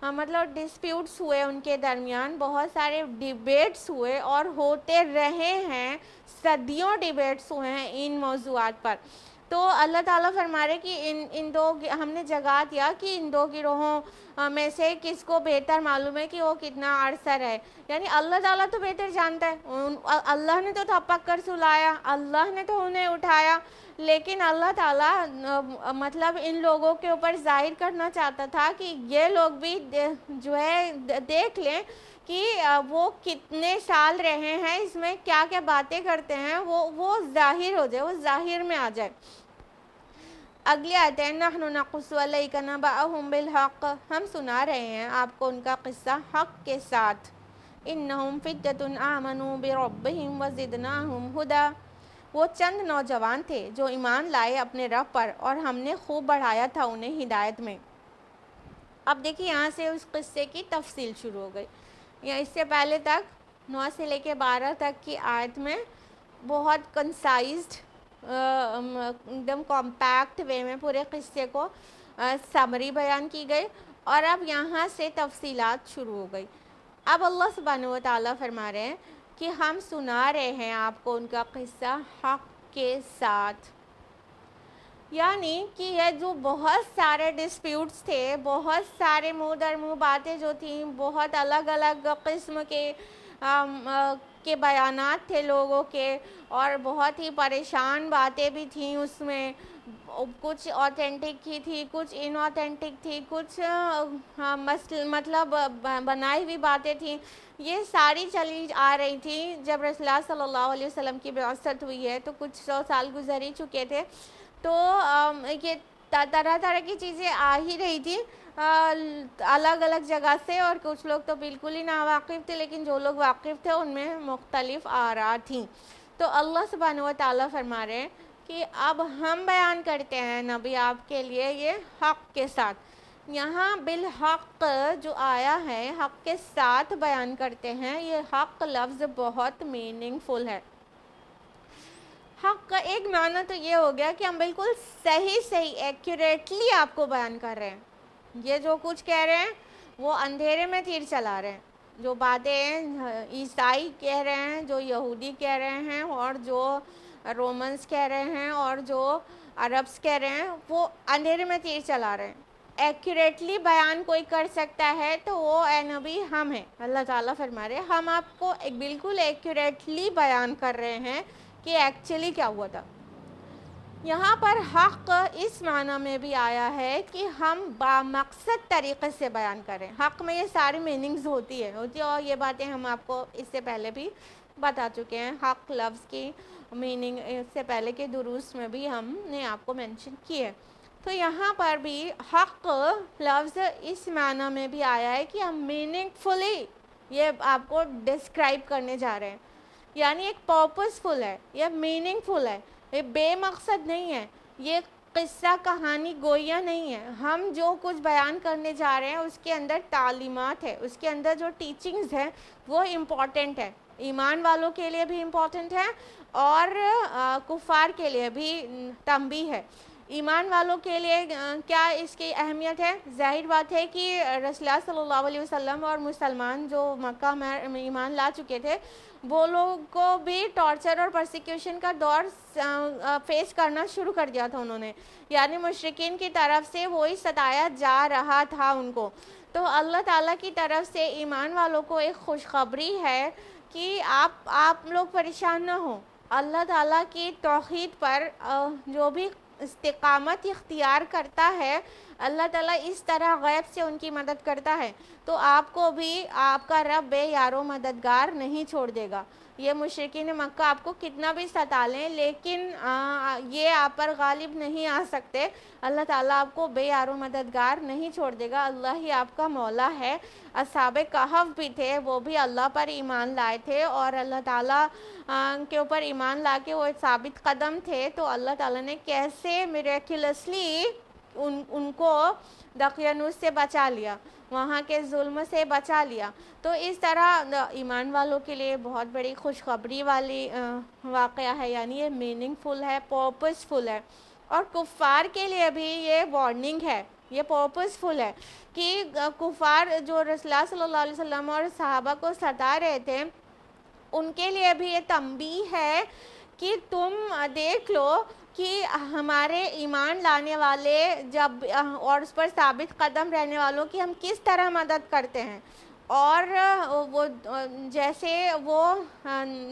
मतलब डिस्प्यूट्स हुए उनके दरमियान, बहुत सारे डिबेट्स हुए और होते रहे हैं। सदियों डिबेट्स हुए हैं इन मौजूद पर। तो अल्लाह ताला फरमा रहे कि इन इन दो हमने जगा दिया कि इन दो गिरोहों में से किसको बेहतर मालूम है कि वो कितना अरसर है यानी अल्लाह ताला तो बेहतर जानता है। अल्लाह ने तो थपक कर सुलाया, अल्लाह ने तो उन्हें उठाया। लेकिन अल्लाह ताला मतलब इन लोगों के ऊपर ज़ाहिर करना चाहता था कि ये लोग भी जो है देख लें कि वो कितने साल रहे हैं, इसमें क्या क्या बातें करते हैं, वो वो ज़ाहिर हो जाए, वो ज़ाहिर में आ जाए। अगले आते हैं, नहनु नकुसम बिलहक़ हम सुना रहे हैं आपको उनका किस्सा हक़ के साथ। इन नहम फ़ितन आमनु बिरबिम वज़िदनाहम हुदा वो चंद नौजवान थे जो ईमान लाए अपने रब पर और हमने खूब बढ़ाया था उन्हें हिदायत में। अब देखिए यहाँ से उस किस्से की तफसील शुरू हो गई। या इससे पहले तक, नौ से लेके बारह तक की आयत में बहुत कंसाइज्ड एकदम कॉम्पैक्ट वे में पूरे किस्से को समरी बयान की गई और अब यहाँ से तफसीलात शुरू हो गई। अब अल्लाह सुबहान ताली फरमा रहे हैं कि हम सुना रहे हैं आपको उनका किस्सा हक के साथ। यानी कि ये जो बहुत सारे डिस्प्यूट्स थे बहुत सारे मुँह दर मुँह बातें जो थी बहुत अलग अलग किस्म के आ, के बयान थे लोगों के और बहुत ही परेशान बातें भी थी उसमें। कुछ ऑथेंटिक की थी कुछ इनऑथेंटिक थी कुछ हाँ मतलब बनाई हुई बातें थी। ये सारी चली आ रही थी। जब रसला सल्लल्लाहु अलैहि वसल्लम की व्यवस्था हुई है तो कुछ सौ साल गुजर ही चुके थे। तो ये तरह तरह की चीज़ें आ ही रही थी अलग अलग जगह से और कुछ लोग तो बिल्कुल ही ना वाकिफ़ थे, लेकिन जो लोग वाकिफ़ थे, उनमें मुख्तलिफ़ आ रहा थी। तो अल्लाह सुबहान ताली फरमा रहे हैं कि अब हम बयान करते हैं नबी आपके लिए ये हक़ के साथ। यहाँ बिल हक़ जो आया है, हक़ के साथ बयान करते हैं, ये हक़ लफ्ज़ बहुत मीनिंगफुल है। हक़ का एक माना तो ये हो गया कि हम बिल्कुल सही सही एक्यूरेटली आपको बयान कर रहे हैं। ये जो कुछ कह रहे हैं, वो अंधेरे में तीर चला रहे हैं। जो बातें ईसाई कह रहे हैं, जो यहूदी कह रहे हैं, और जो रोमन्स कह रहे हैं, और जो अरब्स कह रहे हैं, वो अंधेरे में तीर चला रहे हैं। एक्यूरेटली बयान कोई कर सकता है तो वो ए नबी हम हैं। अल्लाह ताला फरमा रहे हम आपको एक बिल्कुल एक्यूरेटली बयान कर रहे हैं कि एक्चुअली क्या हुआ था? यहाँ पर हक़ इस माना में भी आया है कि हम बामकसद तरीक़े से बयान करें। हक़ में ये सारी मीनिंग्स होती है होती है और ये बातें हम आपको इससे पहले भी बता चुके हैं। हक़ लफ्ज़ की मीनिंग इससे पहले के दुरुस्त में भी हमने आपको मेंशन किए तो यहाँ पर भी हक़ लफ्ज़ इस माना में भी आया है कि हम मीनिंगफुली ये आपको डिस्क्राइब करने जा रहे हैं। यानी एक पर्पसफुल है यह मीनिंगफुल है। ये बेमकसद नहीं है। ये किस्सा कहानी गोया नहीं है। हम जो कुछ बयान करने जा रहे हैं उसके अंदर तालीमत है। उसके अंदर जो टीचिंग्स है वो इंपॉर्टेंट है। ईमान वालों के लिए भी इंपॉर्टेंट है और आ, कुफ़ार के लिए भी तंबी है। ईमान वालों के लिए क्या इसकी अहमियत है? ज़ाहिर बात है कि रसला सल्लल्लाहु अलैहि वसल्लम और मुसलमान जो मक्का में ईमान ला चुके थे वो लोग को भी टॉर्चर और प्रोसिक्यूशन का दौर फेस करना शुरू कर दिया था उन्होंने। यानी मुशरकिन की तरफ़ से वही सताया जा रहा था उनको। तो अल्लाह ताला की तरफ़ से ईमान वालों को एक खुशखबरी है कि आप आप लोग परेशान ना हो। अल्लाह ताला की तोहद पर जो भी इस्तकामत इख्तियार करता है अल्लाह ताला इस तरह गैब से उनकी मदद करता है तो आपको भी आपका रब बे यारो मददगार नहीं छोड़ देगा। ये मुशरकिन मक्का आपको कितना भी सता लें लेकिन आ, ये आप पर गालिब नहीं आ सकते। अल्लाह ताला आपको बे बेयारो मददगार नहीं छोड़ देगा। अल्लाह ही आपका मौला है। असाब कहफ भी थे वो भी अल्लाह पर ईमान लाए थे और अल्लाह ताला के ऊपर ईमान ला के वो साबित कदम थे। तो अल्लाह ताला ने कैसे मेरेक्यूलसली उन, उनको दकियानुस से बचा लिया, वहाँ के जुल्म से बचा लिया। तो इस तरह ईमान वालों के लिए बहुत बड़ी खुशखबरी वाली वाक़ है, यानी ये मीनिंगफुल है पर्पसफुल है। और कुफ़ार के लिए भी ये वार्निंग है, ये पर्पसफुल है कि कुफ़ार जो रसला सल्लल्लाहु अलैहि वसल्लम और सहाबा को सता रहे थे, उनके लिए भी ये तंबी है कि तुम देख लो कि हमारे ईमान लाने वाले जब और उस पर साबित कदम रहने वालों की हम किस तरह मदद करते हैं। और वो जैसे वो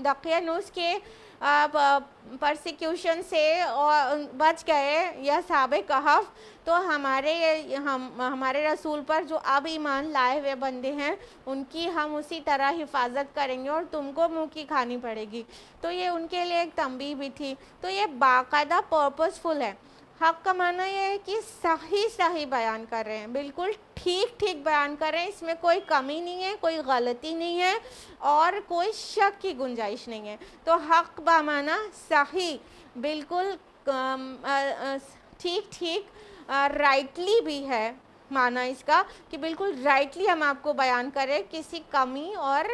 दकियानुस के परसिक्यूशन से और बच गए यह साब कहफ तो हमारे, हम, हमारे रसूल पर जो अब ईमान लाए हुए बंदे हैं, उनकी हम उसी तरह हिफाजत करेंगे और तुमको मुँह की खानी पड़ेगी। तो ये उनके लिए एक तंबी भी थी। तो ये बाकायदा पर्पज़फुल है। हक का माना यह है कि सही सही बयान कर रहे हैं। बिल्कुल ठीक ठीक बयान कर रहे हैं। इसमें कोई कमी नहीं है, कोई गलती नहीं है और कोई शक की गुंजाइश नहीं है। तो हक बामाना सही, बिल्कुल ठीक ठीक राइटली भी है माना इसका कि बिल्कुल राइटली हम आपको बयान करें किसी कमी और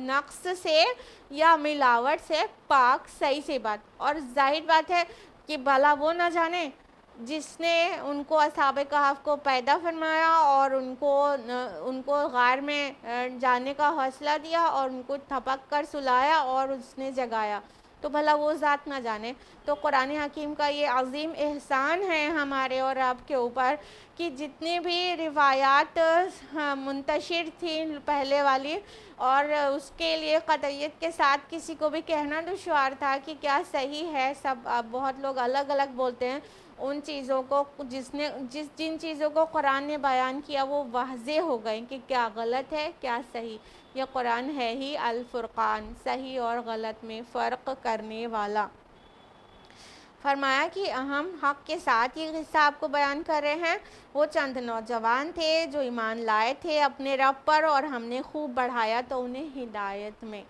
नक्स से या मिलावट से पाक सही से बात। और ज़ाहिर बात है कि भला वो ना जाने जिसने उनको असाब कहफ को पैदा फरमाया और उनको उनको गार में जाने का हौसला दिया और उनको थपक कर सुलाया और उसने जगाया। तो भला वो ज़ात ना जाने। तो कुरान हकीम का ये अजीम एहसान है हमारे और आपके ऊपर कि जितनी भी रिवायात मुंतशिर थी पहले वाली और उसके लिए कतयत के साथ किसी को भी कहना दुशवार था कि क्या सही है, सब, अब बहुत लोग अलग अलग बोलते हैं। उन चीज़ों को, जिसने, जिस, जिन चीज़ों को कुरान ने बयान किया, वो वाजे हो गए कि क्या गलत है, क्या सही। यह कुरान है ही अलफ़ुरक़ान, सही और गलत में फ़र्क करने वाला। फरमाया कि हम हक़ के साथ ये हिस्सा आपको बयान कर रहे हैं। वो चंद नौजवान थे जो ईमान लाए थे अपने रब पर और हमने खूब बढ़ाया तो उन्हें हिदायत में।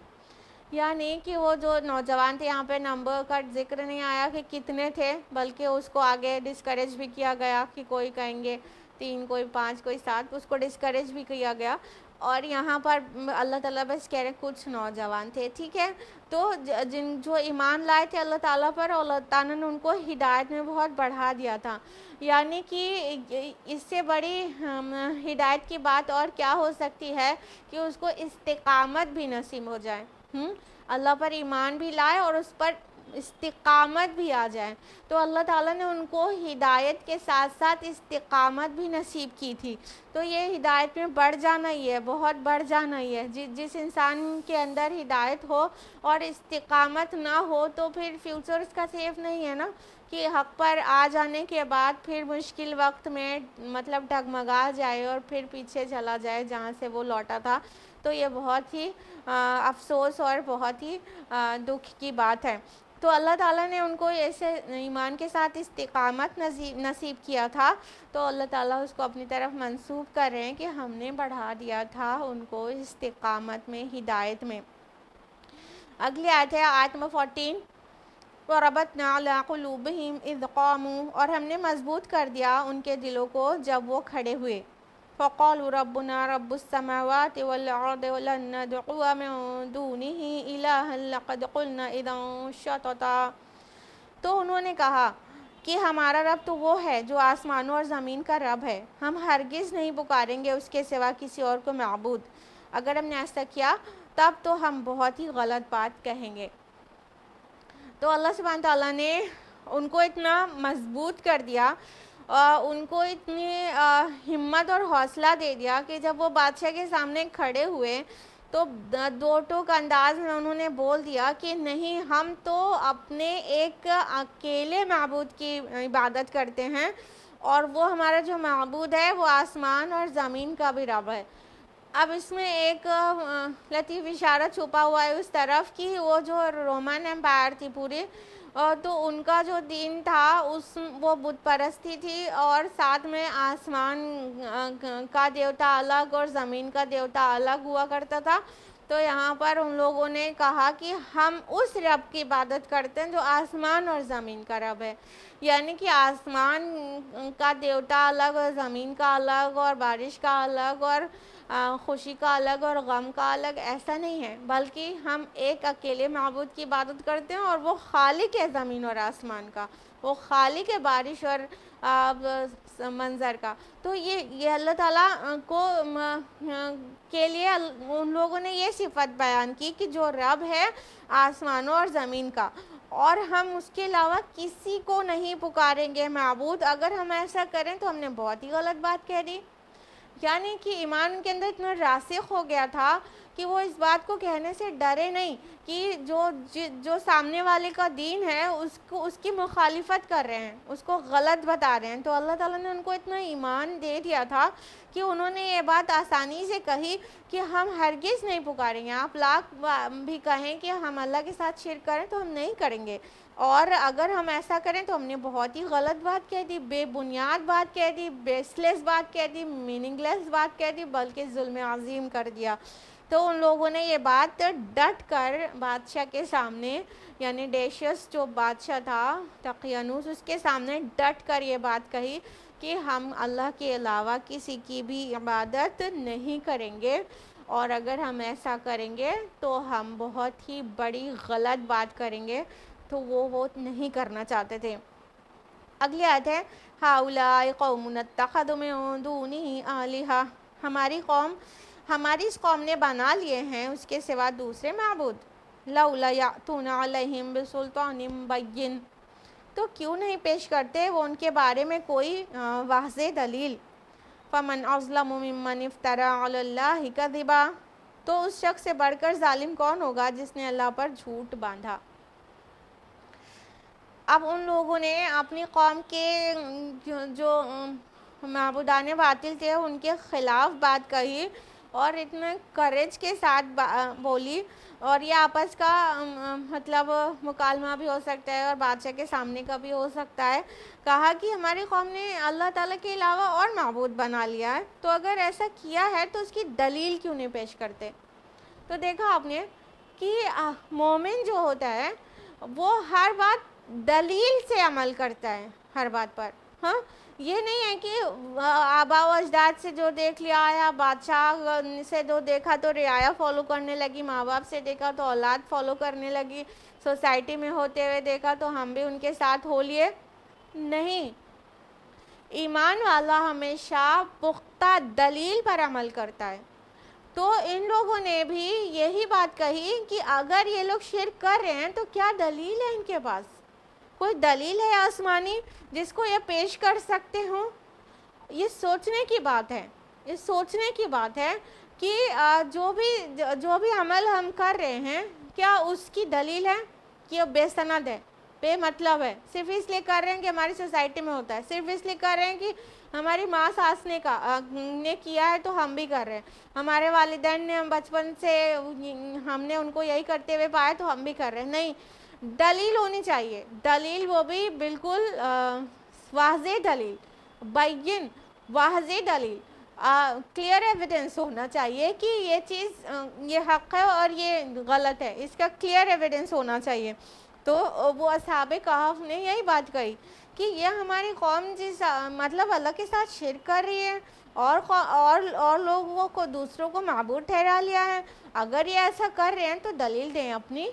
यानी कि वो जो नौजवान थे, यहाँ पे नंबर का ज़िक्र नहीं आया कि कितने थे, बल्कि उसको आगे डिस्करेज भी किया गया कि कोई कहेंगे तीन, कोई पाँच, कोई सात, उसको डिस्करेज भी किया गया। और यहाँ पर अल्लाह ताला बस कह रहे कुछ नौजवान थे, ठीक है? तो जिन जो ईमान लाए थे अल्लाह ताला पर, अल्लाह ताला ने उनको हिदायत में बहुत बढ़ा दिया था। यानी कि इससे बड़ी हिदायत की बात और क्या हो सकती है कि उसको इस्तेकामत भी नसीब हो जाए? अल्लाह पर ईमान भी लाए और उस पर इस्तकामत भी आ जाए। तो अल्लाह ताला ने उनको हिदायत के साथ साथ इस्तकामत भी नसीब की थी। तो ये हिदायत में बढ़ जाना ही है बहुत बढ़ जाना ही है। जि, जिस इंसान के अंदर हिदायत हो और इस्तकामत ना हो तो फिर फ्यूचर उसका सेफ़ नहीं है ना? कि हक पर आ जाने के बाद फिर मुश्किल वक्त में मतलब डगमगा जाए और फिर पीछे चला जाए जहाँ से वो लौटा था। तो ये बहुत ही अफसोस और बहुत ही दुख की बात है। तो अल्लाह ताला ने उनको ऐसे ईमान के साथ इस्तकामत नसीब किया था। तो अल्लाह ताला उसको अपनी तरफ़ मंसूब कर रहे हैं कि हमने बढ़ा दिया था उनको इस्तकामत में, हिदायत में। अगली आयत है नंबर फोर्टीन वरबत नालूबहिम इदक़ामू और हमने मज़बूत कर दिया उनके दिलों को जब वो खड़े हुए। फ़क़ाल रबना रबुसमावात तो उन्होंने कहा कि हमारा रब तो वो है जो आसमानों और ज़मीन का रब है। हम हरगिज़ नहीं पुकारेंगे उसके सिवा किसी और को मबूद। अगर हमने ऐसा किया, तब तो हम बहुत ही गलत बात कहेंगे। तो अल्लाह सुबहान ताला ने उनको इतना मज़बूत कर दिया आ, उनको इतनी हिम्मत और हौसला दे दिया कि जब वो बादशाह के सामने खड़े हुए तो दो टोक अंदाज में उन्होंने बोल दिया कि नहीं हम तो अपने एक अकेले महबूद की इबादत करते हैं और वो हमारा जो महबूद है वो आसमान और ज़मीन का भी रब है। अब इसमें एक लतीफ़ इशारा छुपा हुआ है उस तरफ़ कि वो जो रोमन एम्पायर थी पूरी तो उनका जो दिन था, उस, वो बुत परस्ती थी और साथ में आसमान का देवता अलग और ज़मीन का देवता अलग हुआ करता था। तो यहाँ पर उन लोगों ने कहा कि हम उस रब की इबादत करते हैं जो आसमान और ज़मीन का रब है। यानी कि आसमान का देवता अलग और ज़मीन का अलग और बारिश का अलग और खुशी का अलग और गम का अलग, ऐसा नहीं है। बल्कि हम एक अकेले मबूद की इबादत करते हैं और वो खालिक है ज़मीन और आसमान का, वो खालिक है बारिश और मंज़र का। तो ये ये अल्लाह ताला को के लिए उन लोगों ने ये सिफत बयान की कि जो रब है आसमानों और ज़मीन का, और हम उसके अलावा किसी को नहीं पुकारेंगे। मबूद अगर हम ऐसा करें तो हमने बहुत ही गलत बात कह दी। यानी कि ईमान उनके अंदर इतना रासिक हो गया था कि वो इस बात को कहने से डरे नहीं कि जो जो सामने वाले का दीन है, उसको, उसकी मुखालिफत कर रहे हैं, उसको गलत बता रहे हैं। तो अल्लाह ताला ने उनको इतना ईमान दे दिया था कि उन्होंने ये बात आसानी से कही कि हम हरगिज़ नहीं पुकारेंगे। आप लाख भी कहें कि हम अल्लाह के साथ शेर करें तो हम नहीं करेंगे। और अगर हम ऐसा करें तो हमने बहुत ही गलत बात कह दी, बेबुनियाद बात कह दी बेसलेस बात कह दी मीनिंगलेस बात कह दी, बल्कि जुल्म अजीम कर दिया। तो उन लोगों ने ये बात डट कर बादशाह के सामने, यानी डेशियस जो बादशाह था, तकियानूस, उसके सामने डट कर ये बात कही कि हम अल्लाह के अलावा किसी की भी इबादत नहीं करेंगे। और अगर हम ऐसा करेंगे तो हम बहुत ही बड़ी गलत बात करेंगे। तो वो वो नहीं करना चाहते थे। अगली आयत है हाउला कौमनतखदूनी आलिहा। हमारी कौम, हमारी इस कौम ने बना लिए हैं उसके सिवा दूसरे मबूद। लउलातूनम बिन तो क्यों नहीं पेश करते वो उनके बारे में कोई वाज दलील? फ़मन अज़लमन इफ्तरा का दिबा तो उस शख्स से बढ़कर ालिम कौन होगा जिसने अल्लाह पर झूठ बांधा? अब उन लोगों ने अपनी कौम के जो, जो मबूदान बातिल थे उनके ख़िलाफ़ बात कही और इतने करेज के साथ बोली और ये आपस का मतलब मुकालमा भी हो सकता है और बादशाह के सामने का भी हो सकता है। कहा कि हमारी कौम ने अल्लाह ताला के अलावा और मबूद बना लिया है तो अगर ऐसा किया है तो उसकी दलील क्यों नहीं पेश करते? तो देखा आपने कि मोमिन जो होता है वो हर बात दलील से अमल करता है हर बात पर। हाँ ये नहीं है कि आबा अजदाद से जो देख लिया आया बादशाह से जो देखा तो रियाया फॉलो करने लगी माँ बाप से देखा तो औलाद फॉलो करने लगी सोसाइटी में होते हुए देखा तो हम भी उनके साथ हो लिए। नहीं, ईमान वाला हमेशा पुख्ता दलील पर अमल करता है। तो इन लोगों ने भी यही बात कही कि अगर ये लोग शिर कर रहे हैं तो क्या दलील है इनके पास? कोई दलील है आसमानी जिसको ये पेश कर सकते हो? ये सोचने की बात है। ये सोचने की बात है कि जो भी जो भी अमल हम कर रहे हैं, क्या उसकी दलील है कि वो बेसनद है? बेमतलब है। सिर्फ़ इसलिए कर रहे हैं कि हमारी सोसाइटी में होता है। सिर्फ़ इसलिए कर रहे हैं कि हमारी माँ सास ने का ने किया है तो हम भी कर रहे हैं। हमारे वालदेन ने बचपन से, हमने उनको यही करते हुए पाया तो हम भी कर रहे हैं। नहीं दलील होनी चाहिए। दलील वो भी बिल्कुल वाज दलील बैन वाज दलील। क्लियर एविडेंस होना चाहिए कि ये चीज़ ये हक है और ये गलत है। इसका क्लियर एविडेंस होना चाहिए। तो वो असहाब कहफ ने यही बात कही कि ये हमारी कौम जिस मतलब अल्लाह के साथ शेर कर रही है और और और लोगों को, दूसरों को मबूद ठहरा लिया है। अगर ये ऐसा कर रहे हैं तो दलील दें अपनी।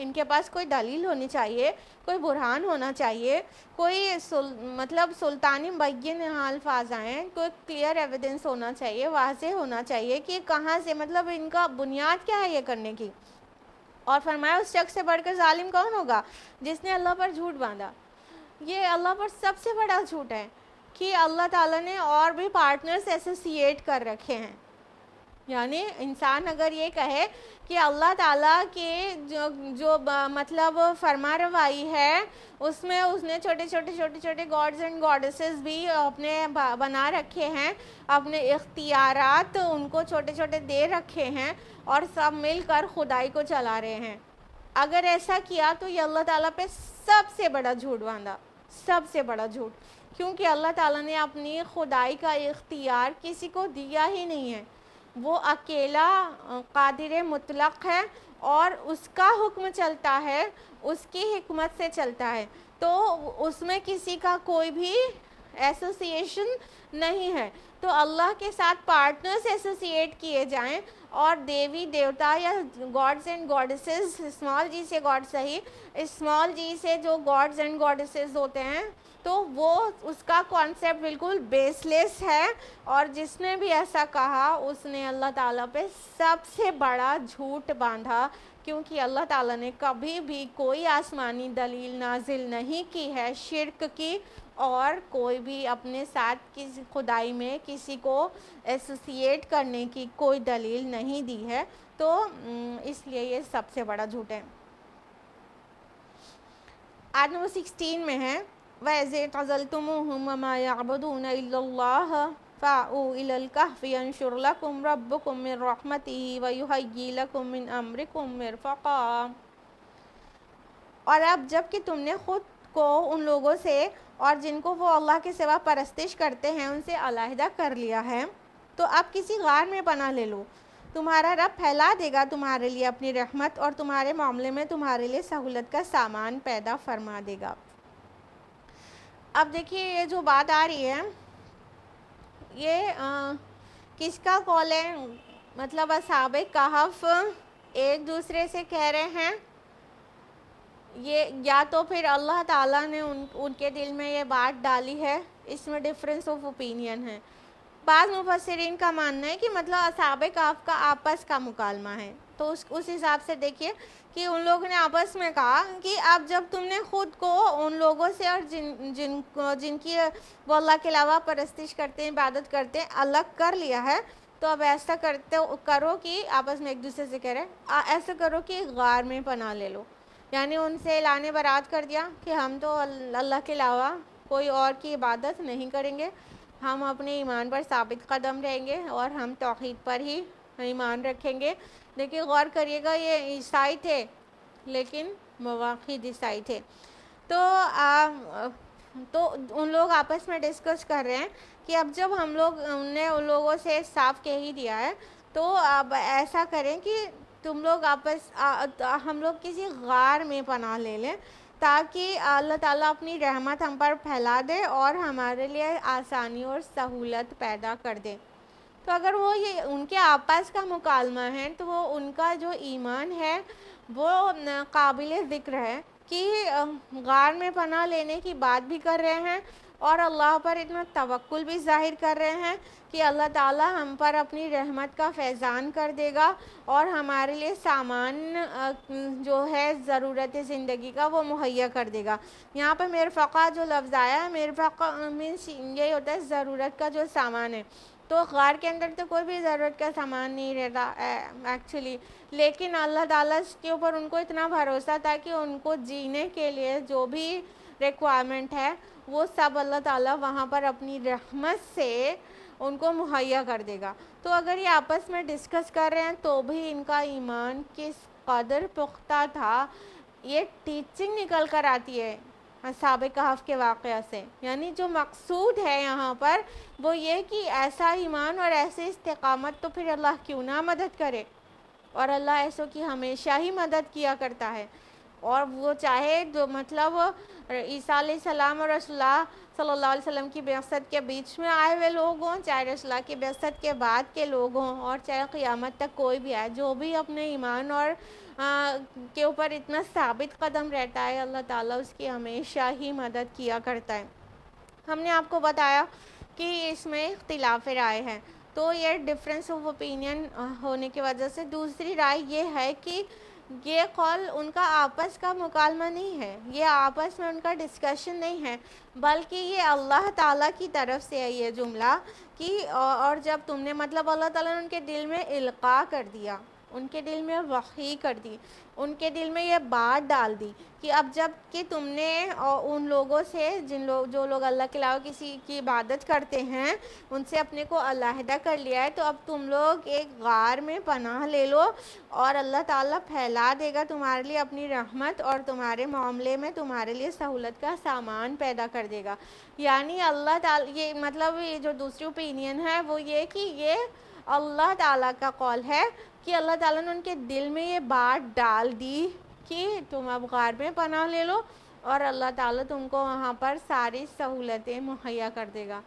इनके पास कोई दलील होनी चाहिए कोई बुरहान होना चाहिए कोई सुल, मतलब सुल्तानी बैन अल्फाज आए कोई क्लियर एविडेंस होना चाहिए वाज होना चाहिए कि कहाँ से मतलब इनका बुनियाद क्या है ये करने की। और फरमाया उस शख्स से बढ़कर जालिम कौन होगा जिसने अल्लाह पर झूठ बांधा? ये अल्लाह पर सबसे बड़ा झूठ है कि अल्लाह ताला ने और भी पार्टनर्स एसोसिएट कर रखे हैं। यानी इंसान अगर ये कहे कि अल्लाह ताला के जो जो मतलब फरमा रवाई है, उसमें उसने छोटे छोटे छोटे छोटे गॉड्स एंड गॉडेसेस भी अपने बना रखे हैं, अपने इख्तियारात उनको छोटे छोटे दे रखे हैं और सब मिलकर खुदाई को चला रहे हैं। अगर ऐसा किया तो ये अल्लाह ताला पे सबसे बड़ा झूठ बांधा, सबसे बड़ा झूठ। क्योंकि अल्लाह ताला ने अपनी खुदाई का इख्तियार किसी को दिया ही नहीं है। वो अकेला कादिर मुतलक है और उसका हुक्म चलता है, उसकी हमत से चलता है। तो उसमें किसी का कोई भी एसोसिएशन नहीं है। तो अल्लाह के साथ पार्टनर्स एसोसिएट किए जाएँ और देवी, देवता या gods and goddesses small g से गॉड सही स्मॉल जी से जो गॉड्स एंड गॉडेसेस होते हैं तो वो उसका कॉन्सेप्ट बिल्कुल बेसलेस है। और जिसने भी ऐसा कहा, उसने अल्लाह ताला पे सबसे बड़ा झूठ बांधा, क्योंकि अल्लाह ताला ने कभी भी कोई आसमानी दलील नाजिल नहीं की है, शिरक की। और कोई भी अपने साथ किसी खुदाई में किसी को एसोसिएट करने की कोई दलील नहीं दी है तो इसलिए ये सबसे बड़ा झूठ है। आज नंबर सिक्सटीन में है वैसे तजल तुम और अब जब कि तुमने ख़ुद को उन लोगों से और जिनको वो अल्लाह के सिवा परस्तिश करते हैं उनसे अलहदा कर लिया है। तो आप किसी गार में बना ले लो। तुम्हारा रब फैला देगा तुम्हारे लिए अपनी रहमत और तुम्हारे मामले में तुम्हारे लिए सहूलत का सामान पैदा फरमा देगा। अब देखिए ये जो बात आ रही है ये आ, किसका कॉल है? मतलब असाब कहफ एक दूसरे से कह रहे हैं। ये, या तो फिर अल्लाह ताला ने उन, उनके दिल में ये बात डाली है, इसमें डिफरेंस ऑफ़ ओपिनियन है। बाज़ मुफसरीन का मानना है कि मतलब असाब काफ का आपस का मुकालमा है। तो उस उस हिसाब से देखिए कि उन लोगों ने आपस में कहा कि अब जब तुमने ख़ुद को उन लोगों से और जिन जिन, जिनकी वो अल्लाह के अलावा परस्तिश करते हैं, इबादत करते हैं, अलग कर लिया है तो अब ऐसा करते, करो कि आपस में एक दूसरे से कह रहे ऐसा करो कि गार में पना ले लो। यानी उनसे लाने बरात कर दिया कि हम तो अल्लाह के अलावा कोई और की इबादत नहीं करेंगे। हम अपने ईमान पर साबित कदम रहेंगे और हम तोहद पर ही ईमान रखेंगे। देखिए गौर करिएगा ये ईसाई थे लेकिन मवाद ईसाई थे। तो आ, तो उन लोग आपस में डिस्कस कर रहे हैं कि अब जब हम लोग उनने उन लोगों से साफ़ कह ही दिया है तो अब ऐसा करें कि तुम लोग आपस हम लोग किसी गार में पनाह ले लें ताकि अल्लाह ताला अपनी रहमत हम पर फैला दे और हमारे लिए आसानी और सहूलत पैदा कर दे। तो अगर वो ये, उनके आपस का मुकालमा है तो वो उनका जो ईमान है, वो काबिल ज़िक्र है कि गार में पनाह लेने की बात भी कर रहे हैं और अल्लाह पर इतना तवक्ल भी ज़ाहिर कर रहे हैं कि अल्लाह ताला हम पर अपनी रहमत का फैज़ान कर देगा और हमारे लिए सामान जो है ज़रूरत ज़िंदगी का वो मुहैया कर देगा। यहाँ पर मेरे फ़ा जो लफ्ज़ आया है, मेरे फ़ा मीन्स यही होता है ज़रूरत का जो सामान है। तो गार के अंदर तो कोई भी ज़रूरत का सामान नहीं रहता एक्चुअली लेकिन अल्लाह ताला के ऊपर उनको इतना भरोसा था कि उनको जीने के लिए जो भी रिक्वायरमेंट है, वो सब अल्लाह ताला वहाँ पर अपनी रहमत से उनको मुहैया कर देगा। तो अगर ये आपस में डिस्कस कर रहे हैं तो भी इनका ईमान किस कदर पुख्ता था, ये टीचिंग निकल कर आती है साबिक कहफ के वाक़ से। यानी जो मकसूद है यहाँ पर, वो ये कि ऐसा ईमान और ऐसे इस्तकामत तो फिर अल्लाह क्यों ना मदद करे? और अल्लाह ऐसों की हमेशा ही मदद किया करता है। और वो चाहे जो मतलब ईसा सलाम और रसुल्ला सल्लल्लाहु अलैहि वसल्लम की बेसत के बीच में आए हुए लोग हों चाहे रसुल्ला की बेसत के बाद के लोग हों और चाहे क़ियामत तक कोई भी आए जो भी अपने ईमान और आ, के ऊपर इतना साबित कदम रहता है अल्लाह ताला उसकी हमेशा ही मदद किया करता है। हमने आपको बताया कि इसमें इख्तिलाफ़ राय है। तो ये डिफरेंस ऑफ़ ओपिनियन होने की वजह से दूसरी राय ये है कि ये कॉल उनका आपस का मुकालमा नहीं है, ये आपस में उनका डिस्कशन नहीं है, बल्कि ये अल्लाह ताला की तरफ़ से है ये जुमला कि, और जब तुमने मतलब अल्लाह ताला ने उनके दिल में इल्का कर दिया। उनके दिल में वही कर दी। उनके दिल में ये बात डाल दी कि अब जब कि तुमने उन लोगों से जिन लोग जो लोग अल्लाह के अलावा किसी की इबादत करते हैं, उनसे अपने को अलाहदा कर लिया है तो अब तुम लोग एक गार में पनाह ले लो और अल्लाह ताला फैला देगा तुम्हारे लिए अपनी रहमत और तुम्हारे मामले में तुम्हारे लिए सहूलत का सामान पैदा कर देगा। यानी अल्लाह ताला, ये मतलब ये जो दूसरी ओपिनियन है, वो ये कि ये अल्लाह ताला का कॉल है कि अल्लाह ताला ने उनके दिल में ये बात डाल दी कि तुम अब गार में पना ले लो और अल्लाह ताला तुमको वहाँ पर सारी सहूलतें मुहैया कर देगा।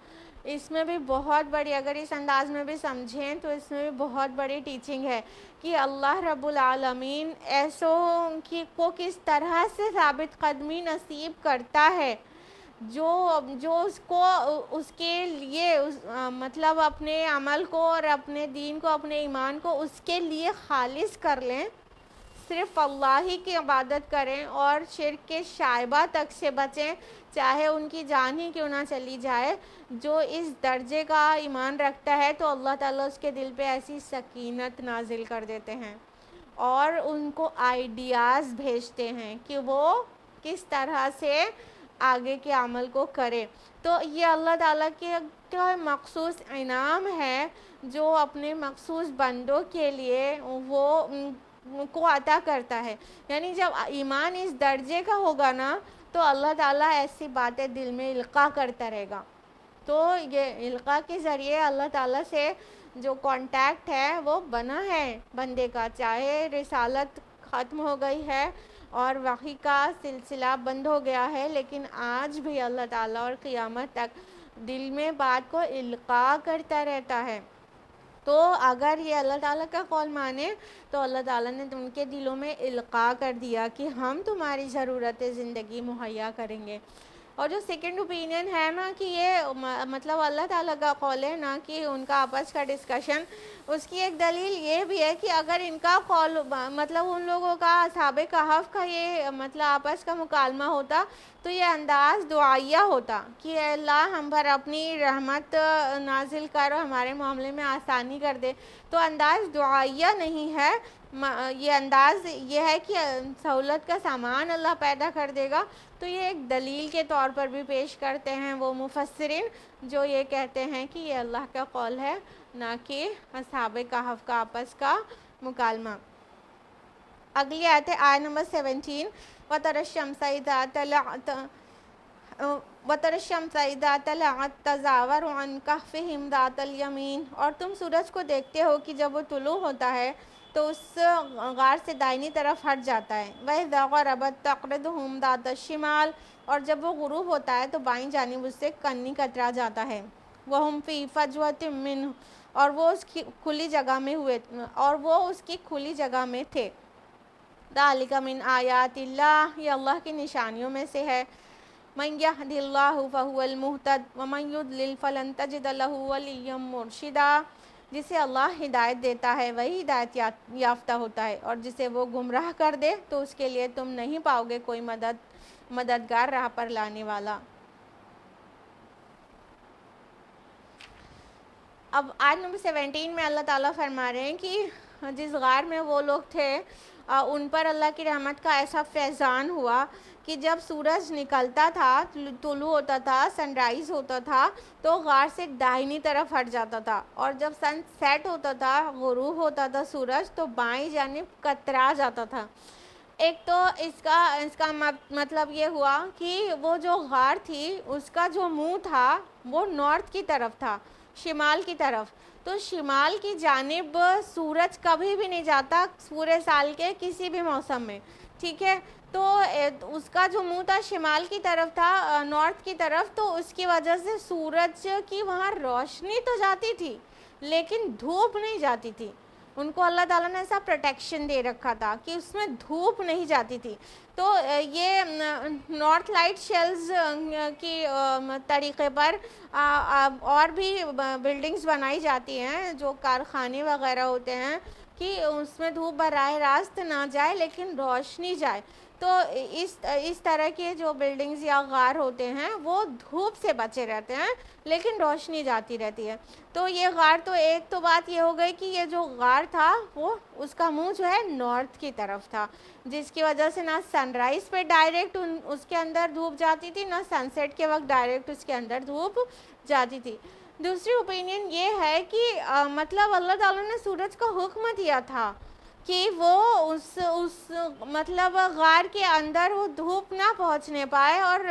इसमें भी बहुत बड़ी, अगर इस अंदाज में भी समझें तो इसमें भी बहुत बड़ी टीचिंग है कि अल्लाह रब्बुल आलमीन ऐसों की को किस तरह से साबित कदमी नसीब करता है। जो जो उसको उसके लिए उस आ, मतलब अपने अमल को और अपने दीन को अपने ईमान को उसके लिए खालिश कर लें। सिर्फ़ अल्लाह ही की इबादत करें और शिर के शायबा तक से बचें चाहे उनकी जान ही क्यों ना चली जाए। जो इस दर्जे का ईमान रखता है तो अल्लाह ताला उसके दिल पे ऐसी सकीनत नाजिल कर देते हैं और उनको आइडियाज़ भेजते हैं कि वो किस तरह से आगे के अमल को करे। तो ये अल्लाह ताला के का मखसूस इनाम है, जो अपने मखसूस बंदों के लिए वो को अता करता है। यानी जब ईमान इस दर्जे का होगा ना तो अल्लाह ताला ऐसी बातें दिल में इल्का करता रहेगा। तो ये इल्का के ज़रिए अल्लाह ताला से जो कांटेक्ट है, वो बना है बंदे का। चाहे रिसालत ख़त्म हो गई है और वही का सिलसिला बंद हो गया है, लेकिन आज भी अल्लाह ताला और क़ियामत तक दिल में बात को इल्का करता रहता है। तो अगर ये अल्लाह ताला का कौल माने तो अल्लाह ताला ने उनके दिलों में इल्का कर दिया कि हम तुम्हारी ज़रूरत ज़िंदगी मुहैया करेंगे। और जो सेकंड ओपिनियन है ना कि ये मतलब अल्लाह ताला का कौल है ना कि उनका आपस का डिस्कशन उसकी एक दलील ये भी है कि अगर इनका कौल मतलब उन लोगों का सबक कहफ का ये मतलब आपस का मुकालमा होता तो ये अंदाज दुआया होता कि अल्लाह हम पर अपनी रहमत नाजिल कर हमारे मामले में आसानी कर दे। तो अंदाज दुआया नहीं है। ये अंदाज ये है कि सहूलत का सामान अल्लाह पैदा कर देगा। तो ये एक दलील के तौर पर भी पेश करते हैं वो मुफसरिन जो ये कहते हैं कि ये अल्लाह का कौल है, ना कि असहाब कहफ का आपस का मुकालमा। अगली आयत है आय नंबर सेवनटीन व तरशमसईदा तजावर कहफ़िम दातलयमीन और तुम सूरज को देखते हो कि जब वो तुलु होता है तो उस गार से दाहिनी तरफ़ हट जाता है। वह ज़ार अबद तकरद हम दात शिमाल, और जब वो गुरूब होता है तो बाई जानब उससे कन्नी कतरा जाता है। वह हम फ़ी फजवत मिन, और वो उसकी खुली जगह में हुए, और वो उसकी खुली जगह में थे। दालिका मिन आयात ये अल्लाह की निशानियों में से है। मन यहदिल्लाहु फहुवल मुहतद, व मन फलन तजिद मुर्शिदा। जिसे अल्लाह हिदायत देता है वही हिदायत या, याफ्ता होता है और जिसे वो गुमराह कर दे तो उसके लिए तुम नहीं पाओगे कोई मदद मददगार राह पर लाने वाला। अब आज नंबर सेवेंटीन में अल्लाह ताला फरमा रहे हैं कि जिस गार में वो लोग थे उन पर अल्लाह की रहमत का ऐसा फैज़ान हुआ कि जब सूरज निकलता था तुलू होता था सनराइज़ होता था तो गार से दाहिनी तरफ़ हट जाता था। और जब सन सेट होता था गुरूब होता था सूरज तो बाई जानब कतरा जाता था। एक तो इसका इसका मतलब ये हुआ कि वो जो गार थी, उसका जो मुँह था, वो नॉर्थ की तरफ़ था, शिमाल की तरफ़। तो शिमाल की जानब सूरज कभी भी नहीं जाता, पूरे साल के किसी भी मौसम में, ठीक है? तो उसका जो मुँह था शिमाल की तरफ़ था नॉर्थ की तरफ़ तो उसकी वजह से सूरज की वहाँ रोशनी तो जाती थी, लेकिन धूप नहीं जाती थी। उनको अल्लाह ताला ने ऐसा प्रोटेक्शन दे रखा था कि उसमें धूप नहीं जाती थी। तो ये नॉर्थ लाइट शेल्स की तरीक़े पर और भी बिल्डिंग्स बनाई जाती हैं, जो कारखाने वगैरह होते हैं, कि उसमें धूप बरह रास्त ना जाए, लेकिन रोशनी जाए। तो इस इस तरह के जो बिल्डिंग्स या गार होते हैं वो धूप से बचे रहते हैं लेकिन रोशनी जाती रहती है। तो ये गार तो एक तो बात ये हो गई कि ये जो गार था वो उसका मुँह जो है नॉर्थ की तरफ़ था जिसकी वजह से ना सनराइज़ पे डायरेक्ट उन उसके अंदर धूप जाती थी ना सनसेट के वक्त डायरेक्ट उसके अंदर धूप जाती थी। दूसरी ओपिनियन ये है कि आ, मतलब अल्लाह ताला ने सूरज को हुक्म दिया था कि वो उस उस मतलब गार के अंदर वो धूप ना पहुँचने पाए और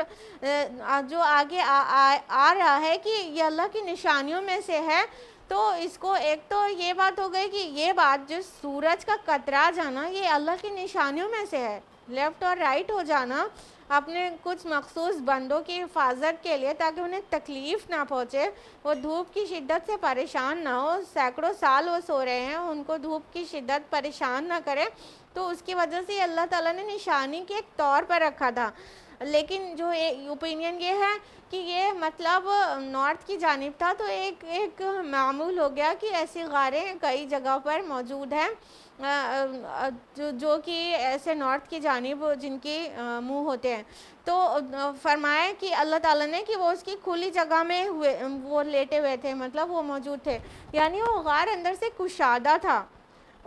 जो आगे आ, आ, आ रहा है कि ये अल्लाह की निशानियों में से है तो इसको एक तो ये बात हो गई कि ये बात जो सूरज का कतरा जाना ये अल्लाह की निशानियों में से है। लेफ़्ट और राइट हो जाना अपने कुछ मखसूस बंदों की हिफाजत के लिए ताकि उन्हें तकलीफ़ ना पहुँचे। वो धूप की शिद्दत से परेशान ना हो। सैकड़ों साल वो सो रहे हैं। उनको धूप की शिद्दत परेशान ना करे। तो उसकी वजह से अल्लाह ताला ने निशानी के एक तौर पर रखा था। लेकिन जो ओपिनियन ये है कि ये मतलब नॉर्थ की जानब था तो एक एक मामूल हो गया कि ऐसी गारें कई जगह पर मौजूद हैं। जो जो कि ऐसे नॉर्थ की जानब जिनके मुँह होते हैं। तो फरमाया कि अल्लाह ताला ने कि वो उसकी खुली जगह में हुए वो लेटे हुए थे मतलब वो मौजूद थे। यानी वो गार अंदर से कुशादा था।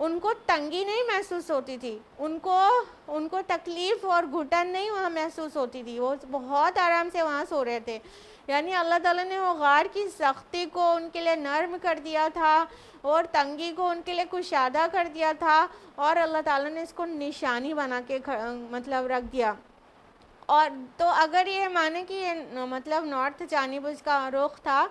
उनको तंगी नहीं महसूस होती थी। उनको उनको तकलीफ़ और घुटन नहीं वहाँ महसूस होती थी। वो बहुत आराम से वहाँ सो रहे थे। यानी अल्लाह ताला ने वो गार की सख्ती को उनके लिए नर्म कर दिया था और तंगी को उनके लिए कुशादा कर दिया था और अल्लाह ताला ने इसको निशानी बना के मतलब रख दिया। और तो अगर ये माने कि ये मतलब नॉर्थ जानब उसका रुख था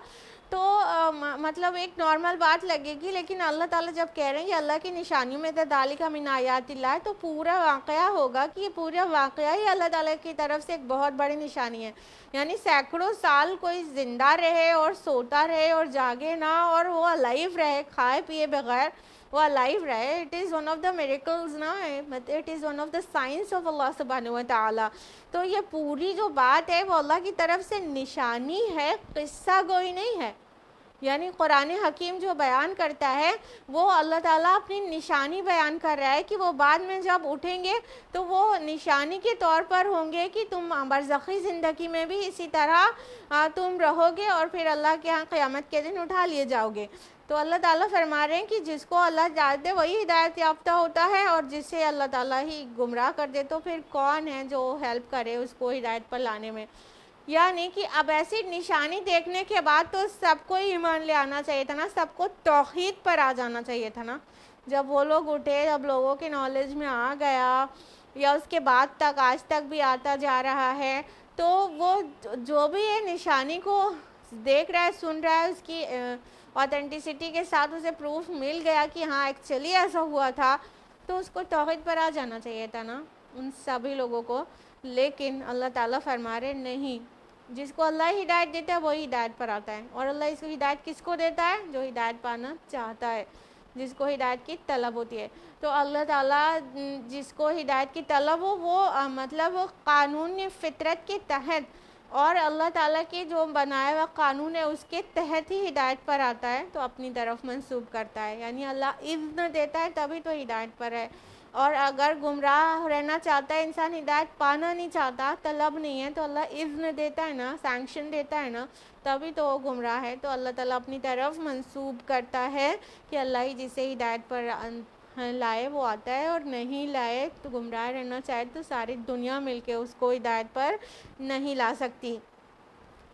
तो आ, मतलब एक नॉर्मल बात लगेगी लेकिन अल्लाह ताला जब कह रहे हैं कि अल्लाह की निशानियों में तदाली का मिनायात है तो पूरा वाक़ होगा कि ये पूरा वाक़ ही अल्लाह ताला की तरफ़ से एक बहुत बड़ी निशानी है। यानी सैकड़ों साल कोई ज़िंदा रहे और सोता रहे और जागे ना और वो अलाइव रहे खाए पिए बगैर वो अलाइव रहे it is one of the miracles ना it is one of the science of Allah सुबहान ताला तो ये पूरी जो बात है वो अल्लाह की तरफ़ से निशानी है किस्सा गोई नहीं है। यानी कुरान हकीम जो बयान करता है, वो अल्लाह ताला अपनी निशानी बयान कर रहा है कि वो बाद में जब उठेंगे तो वो निशानी के तौर पर होंगे कि तुम बरज़ी ज़िंदगी में भी इसी तरह तुम रहोगे और फिर अल्लाह के यहाँ क़्यामत के दिन उठा लिए जाओगे। तो अल्लाह ताला फरमा रहे हैं कि जिसको अल्लाह दे वही हिदायत याफ्ता होता है और जिसे अल्लाह ताला ही गुमराह कर दे तो फिर कौन है जो हेल्प करे उसको हिदायत पर लाने में? यानी कि अब ऐसी निशानी देखने के बाद तो सबको ईमान ले आना चाहिए था ना, सबको तोहहीद पर आ जाना चाहिए था ना। जब वो लोग उठे, जब लोगों के नॉलेज में आ गया, या उसके बाद तक, आज तक भी आता जा रहा है तो वो जो भी ये निशानी को देख रहा है, सुन रहा है, उसकी ऑथेंटिसिटी के साथ उसे प्रूफ मिल गया कि हाँ एक्चुअली ऐसा हुआ था तो उसको तोहद पर आ जाना चाहिए था ना, उन सभी लोगों को। लेकिन अल्लाह ताला फरमा रहे नहीं जिसको अल्लाह हिदायत देता है वही हिदायत पर आता है। और अल्लाह इसको हिदायत किसको देता है? जो हिदायत पाना चाहता है जिसको हिदायत की तलब होती है। तो अल्लाह ताला जिसको हिदायत की तलब हो वो आ, मतलब कानून फितरत के तहत और अल्लाह ताला के जो बनाया हुआ कानून है उसके तहत ही हिदायत पर आता है तो अपनी तरफ़ मंसूब करता है। यानी अल्लाह इज़्न देता है तभी तो हिदायत पर है। और अगर गुमराह रहना चाहता है, इंसान हिदायत पाना नहीं चाहता, तलब नहीं है तो अल्लाह इज़्न देता है ना सैंक्शन देता है ना, तभी तो वो गुमराह है। तो अल्लाह ताला अपनी तरफ़ मंसूब करता है कि अल्लाह ही जिसे हिदायत पर लाए, वो आता है और नहीं लाए तो गुमराह रहना चाहे तो सारी दुनिया मिलके उसको हिदायत पर नहीं ला सकती।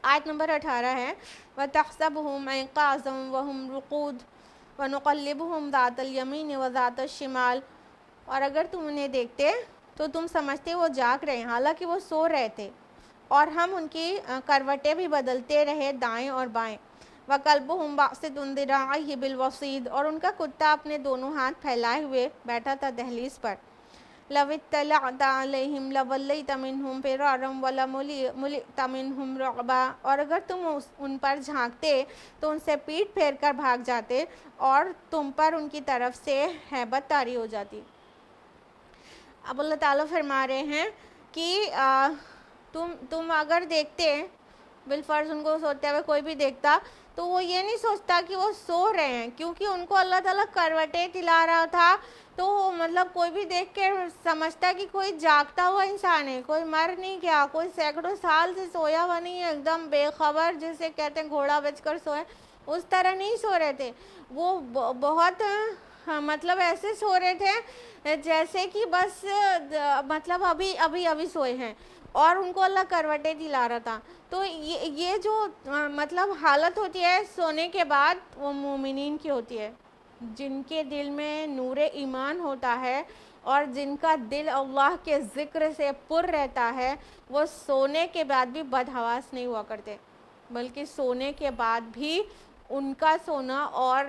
आयत नंबर अठारह है व तखसब हम आज़म व हम रुकूद व नकलब हम ज़ातलयमिन व ज़ात शिमाल। और अगर तुम उन्हें देखते तो तुम समझते वो जाग रहे हैं। हालाँकि वो सो रहे थे। और हम उनकी करवटें भी बदलते रहे दाएँ और बाएँ। व कल्ब हम बासिदराही बिलवसीद और उनका कुत्ता अपने दोनों हाथ फैलाए हुए बैठा था दहलीज पर। लवितम लवल्ल तमिन हम फिर वला मुली तमिन हम रबा और अगर तुम उस, उन पर झांकते तो उनसे पीठ फेर कर भाग जाते और तुम पर उनकी तरफ़ से हैबत तारी हो जाती। अब अल्लाह ताला फरमा रहे हैं कि आ, तुम तुम अगर देखते बिलफर्ज उनको सोते हुए कोई भी देखता तो वो ये नहीं सोचता कि वो सो रहे हैं क्योंकि उनको अल्लाह ताला करवटें दिला रहा था तो मतलब कोई भी देख के समझता कि कोई जागता हुआ इंसान है कोई मर नहीं गया कोई सैकड़ों साल से सोया हुआ नहीं है एकदम बेखबर जिसे कहते हैं घोड़ा बचकर सोए उस तरह नहीं सो रहे थे। वो बहुत हाँ, मतलब ऐसे सो रहे थे जैसे कि बस मतलब अभी अभी अभी सोए हैं और उनको अल्लाह करवटें दिला रहा था। तो ये ये जो आ, मतलब हालत होती है सोने के बाद वो मोमिन की होती है। जिनके दिल में नूर ईमान होता है और जिनका दिल अल्लाह के ज़िक्र से पुर रहता है वो सोने के बाद भी बदहवास नहीं हुआ करते। बल्कि सोने के बाद भी उनका सोना और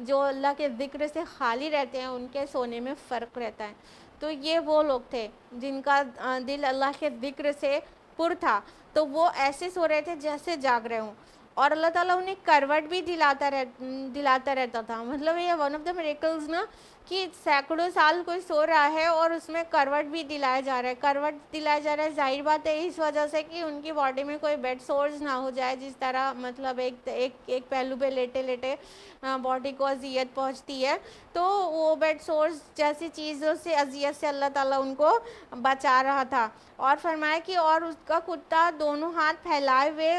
जो अल्लाह के ज़िक्र से खाली रहते हैं, उनके सोने में फ़र्क रहता है। तो ये वो लोग थे जिनका दिल अल्लाह के ज़िक्र से पुर था। तो वो ऐसे सो रहे थे जैसे जाग रहे हों। और अल्लाह ताला उन्हें करवट भी दिलाता रह, दिलाता रहता था। मतलब ये वन ऑफ़ द मेरेकल्स ना कि सैकड़ों साल कोई सो रहा है और उसमें करवट भी दिलाया जा रहा है। करवट दिलाया जा रहा है। ज़ाहिर बात है, इस वजह से कि उनकी बॉडी में कोई बेड सोर्स ना हो जाए, जिस तरह मतलब एक एक एक पहलू पे लेटे लेटे बॉडी को अजियत पहुँचती है तो वो बेड सोर्स जैसी चीज़ों से, अजियत से अल्लाह ताला उनको बचा रहा था। और फरमाया कि और उसका कुत्ता दोनों हाथ फैलाए हुए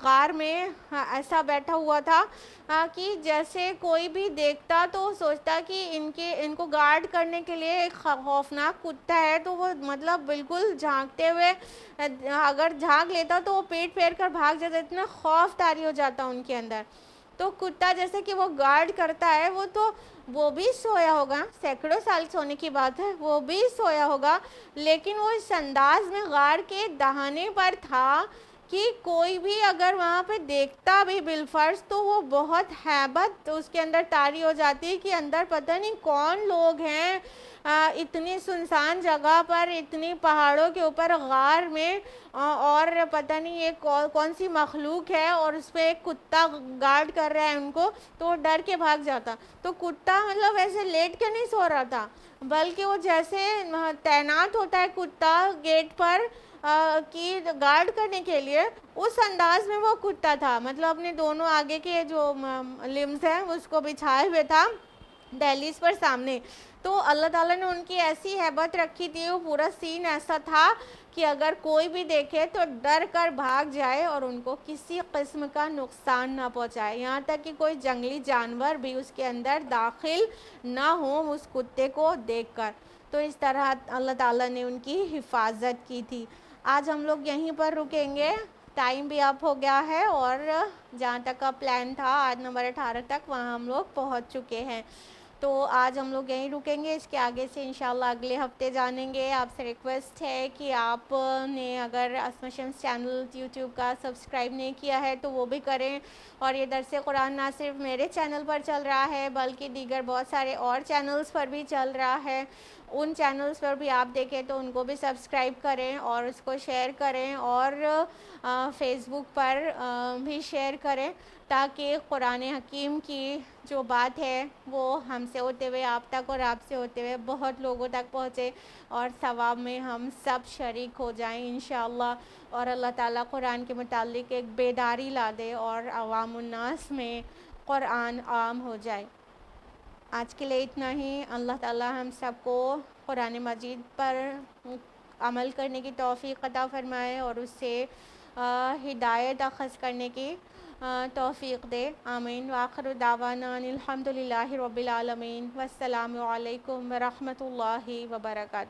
कार में ऐसा बैठा हुआ था कि जैसे कोई भी देखता तो सोचता कि इनके, इनको गार्ड करने के लिए एक खौफनाक कुत्ता है तो वो मतलब बिल्कुल झांकते हुए, अगर झाँक लेता तो वो पेट फेर कर भाग जाता, इतना खौफ तारी हो जाता उनके अंदर। तो कुत्ता जैसे कि वो गार्ड करता है, वो तो वो भी सोया होगा, सैकड़ों साल सोने की बात है, वो भी सोया होगा, लेकिन वो इस अंदाज में गार्ड के दहाने पर था कि कोई भी अगर वहाँ पे देखता भी बिलफर्स तो वो बहुत हैबत तो उसके अंदर तारी हो जाती है कि अंदर पता नहीं कौन लोग हैं इतनी सुनसान जगह पर इतनी पहाड़ों के ऊपर गार में आ, और पता नहीं ये कौ, कौन सी मखलूक है और उस पर एक कुत्ता गार्ड कर रहा है उनको तो डर के भाग जाता। तो कुत्ता मतलब ऐसे लेट के नहीं सो रहा था बल्कि वो जैसे तैनात होता है कुत्ता गेट पर की गार्ड करने के लिए उस अंदाज में वो कुत्ता था। मतलब अपने दोनों आगे के जो लिम्स हैं, उसको बिछाए हुए था दहलीज पर सामने। तो अल्लाह ताला ने उनकी ऐसी हैबत रखी थी, वो पूरा सीन ऐसा था कि अगर कोई भी देखे तो डर कर भाग जाए और उनको किसी किस्म का नुकसान ना पहुँचाए। यहाँ तक कि कोई जंगली जानवर भी उसके अंदर दाखिल ना हो उस कुत्ते को देखकर। तो इस तरह अल्लाह ताला ने उनकी हिफाजत की थी। आज हम लोग यहीं पर रुकेंगे। टाइम भी अप हो गया है और जहाँ तक का प्लान था, आज नंबर अठारह तक वहाँ हम लोग पहुँच चुके हैं। तो आज हम लोग यहीं रुकेंगे, इसके आगे से इंशाल्लाह अगले हफ़्ते जानेंगे। आपसे रिक्वेस्ट है कि आपने अगर असमा शम्स चैनल यूट्यूब का सब्सक्राइब नहीं किया है तो वो भी करें। और ये दरस कुरान ना सिर्फ़ मेरे चैनल पर चल रहा है, बल्कि दीगर बहुत सारे और चैनल्स पर भी चल रहा है। उन चैनल्स पर भी आप देखें तो उनको भी सब्सक्राइब करें और उसको शेयर करें और फेसबुक पर भी शेयर करें ताकि कुरान हकीम की जो बात है वो हमसे होते हुए आप तक और आपसे होते हुए बहुत लोगों तक पहुँचे और सवाब में हम सब शरीक हो जाएँ इन और अल्लाह ताला कुरान के मुतालिक एक बेदारी ला दे और अवामनास में कुरान आम हो जाए। आज के लिए इतना ही। अल्लाह ताला हम सबको कुरान मजीद पर अमल करने की तोफ़ी अदा फ़रमाए और उससे हिदायत अखज़ करने की तोफ़ी दे। आमीन। वाखर दावाना रबालमीन वसलम वरहमल वर्का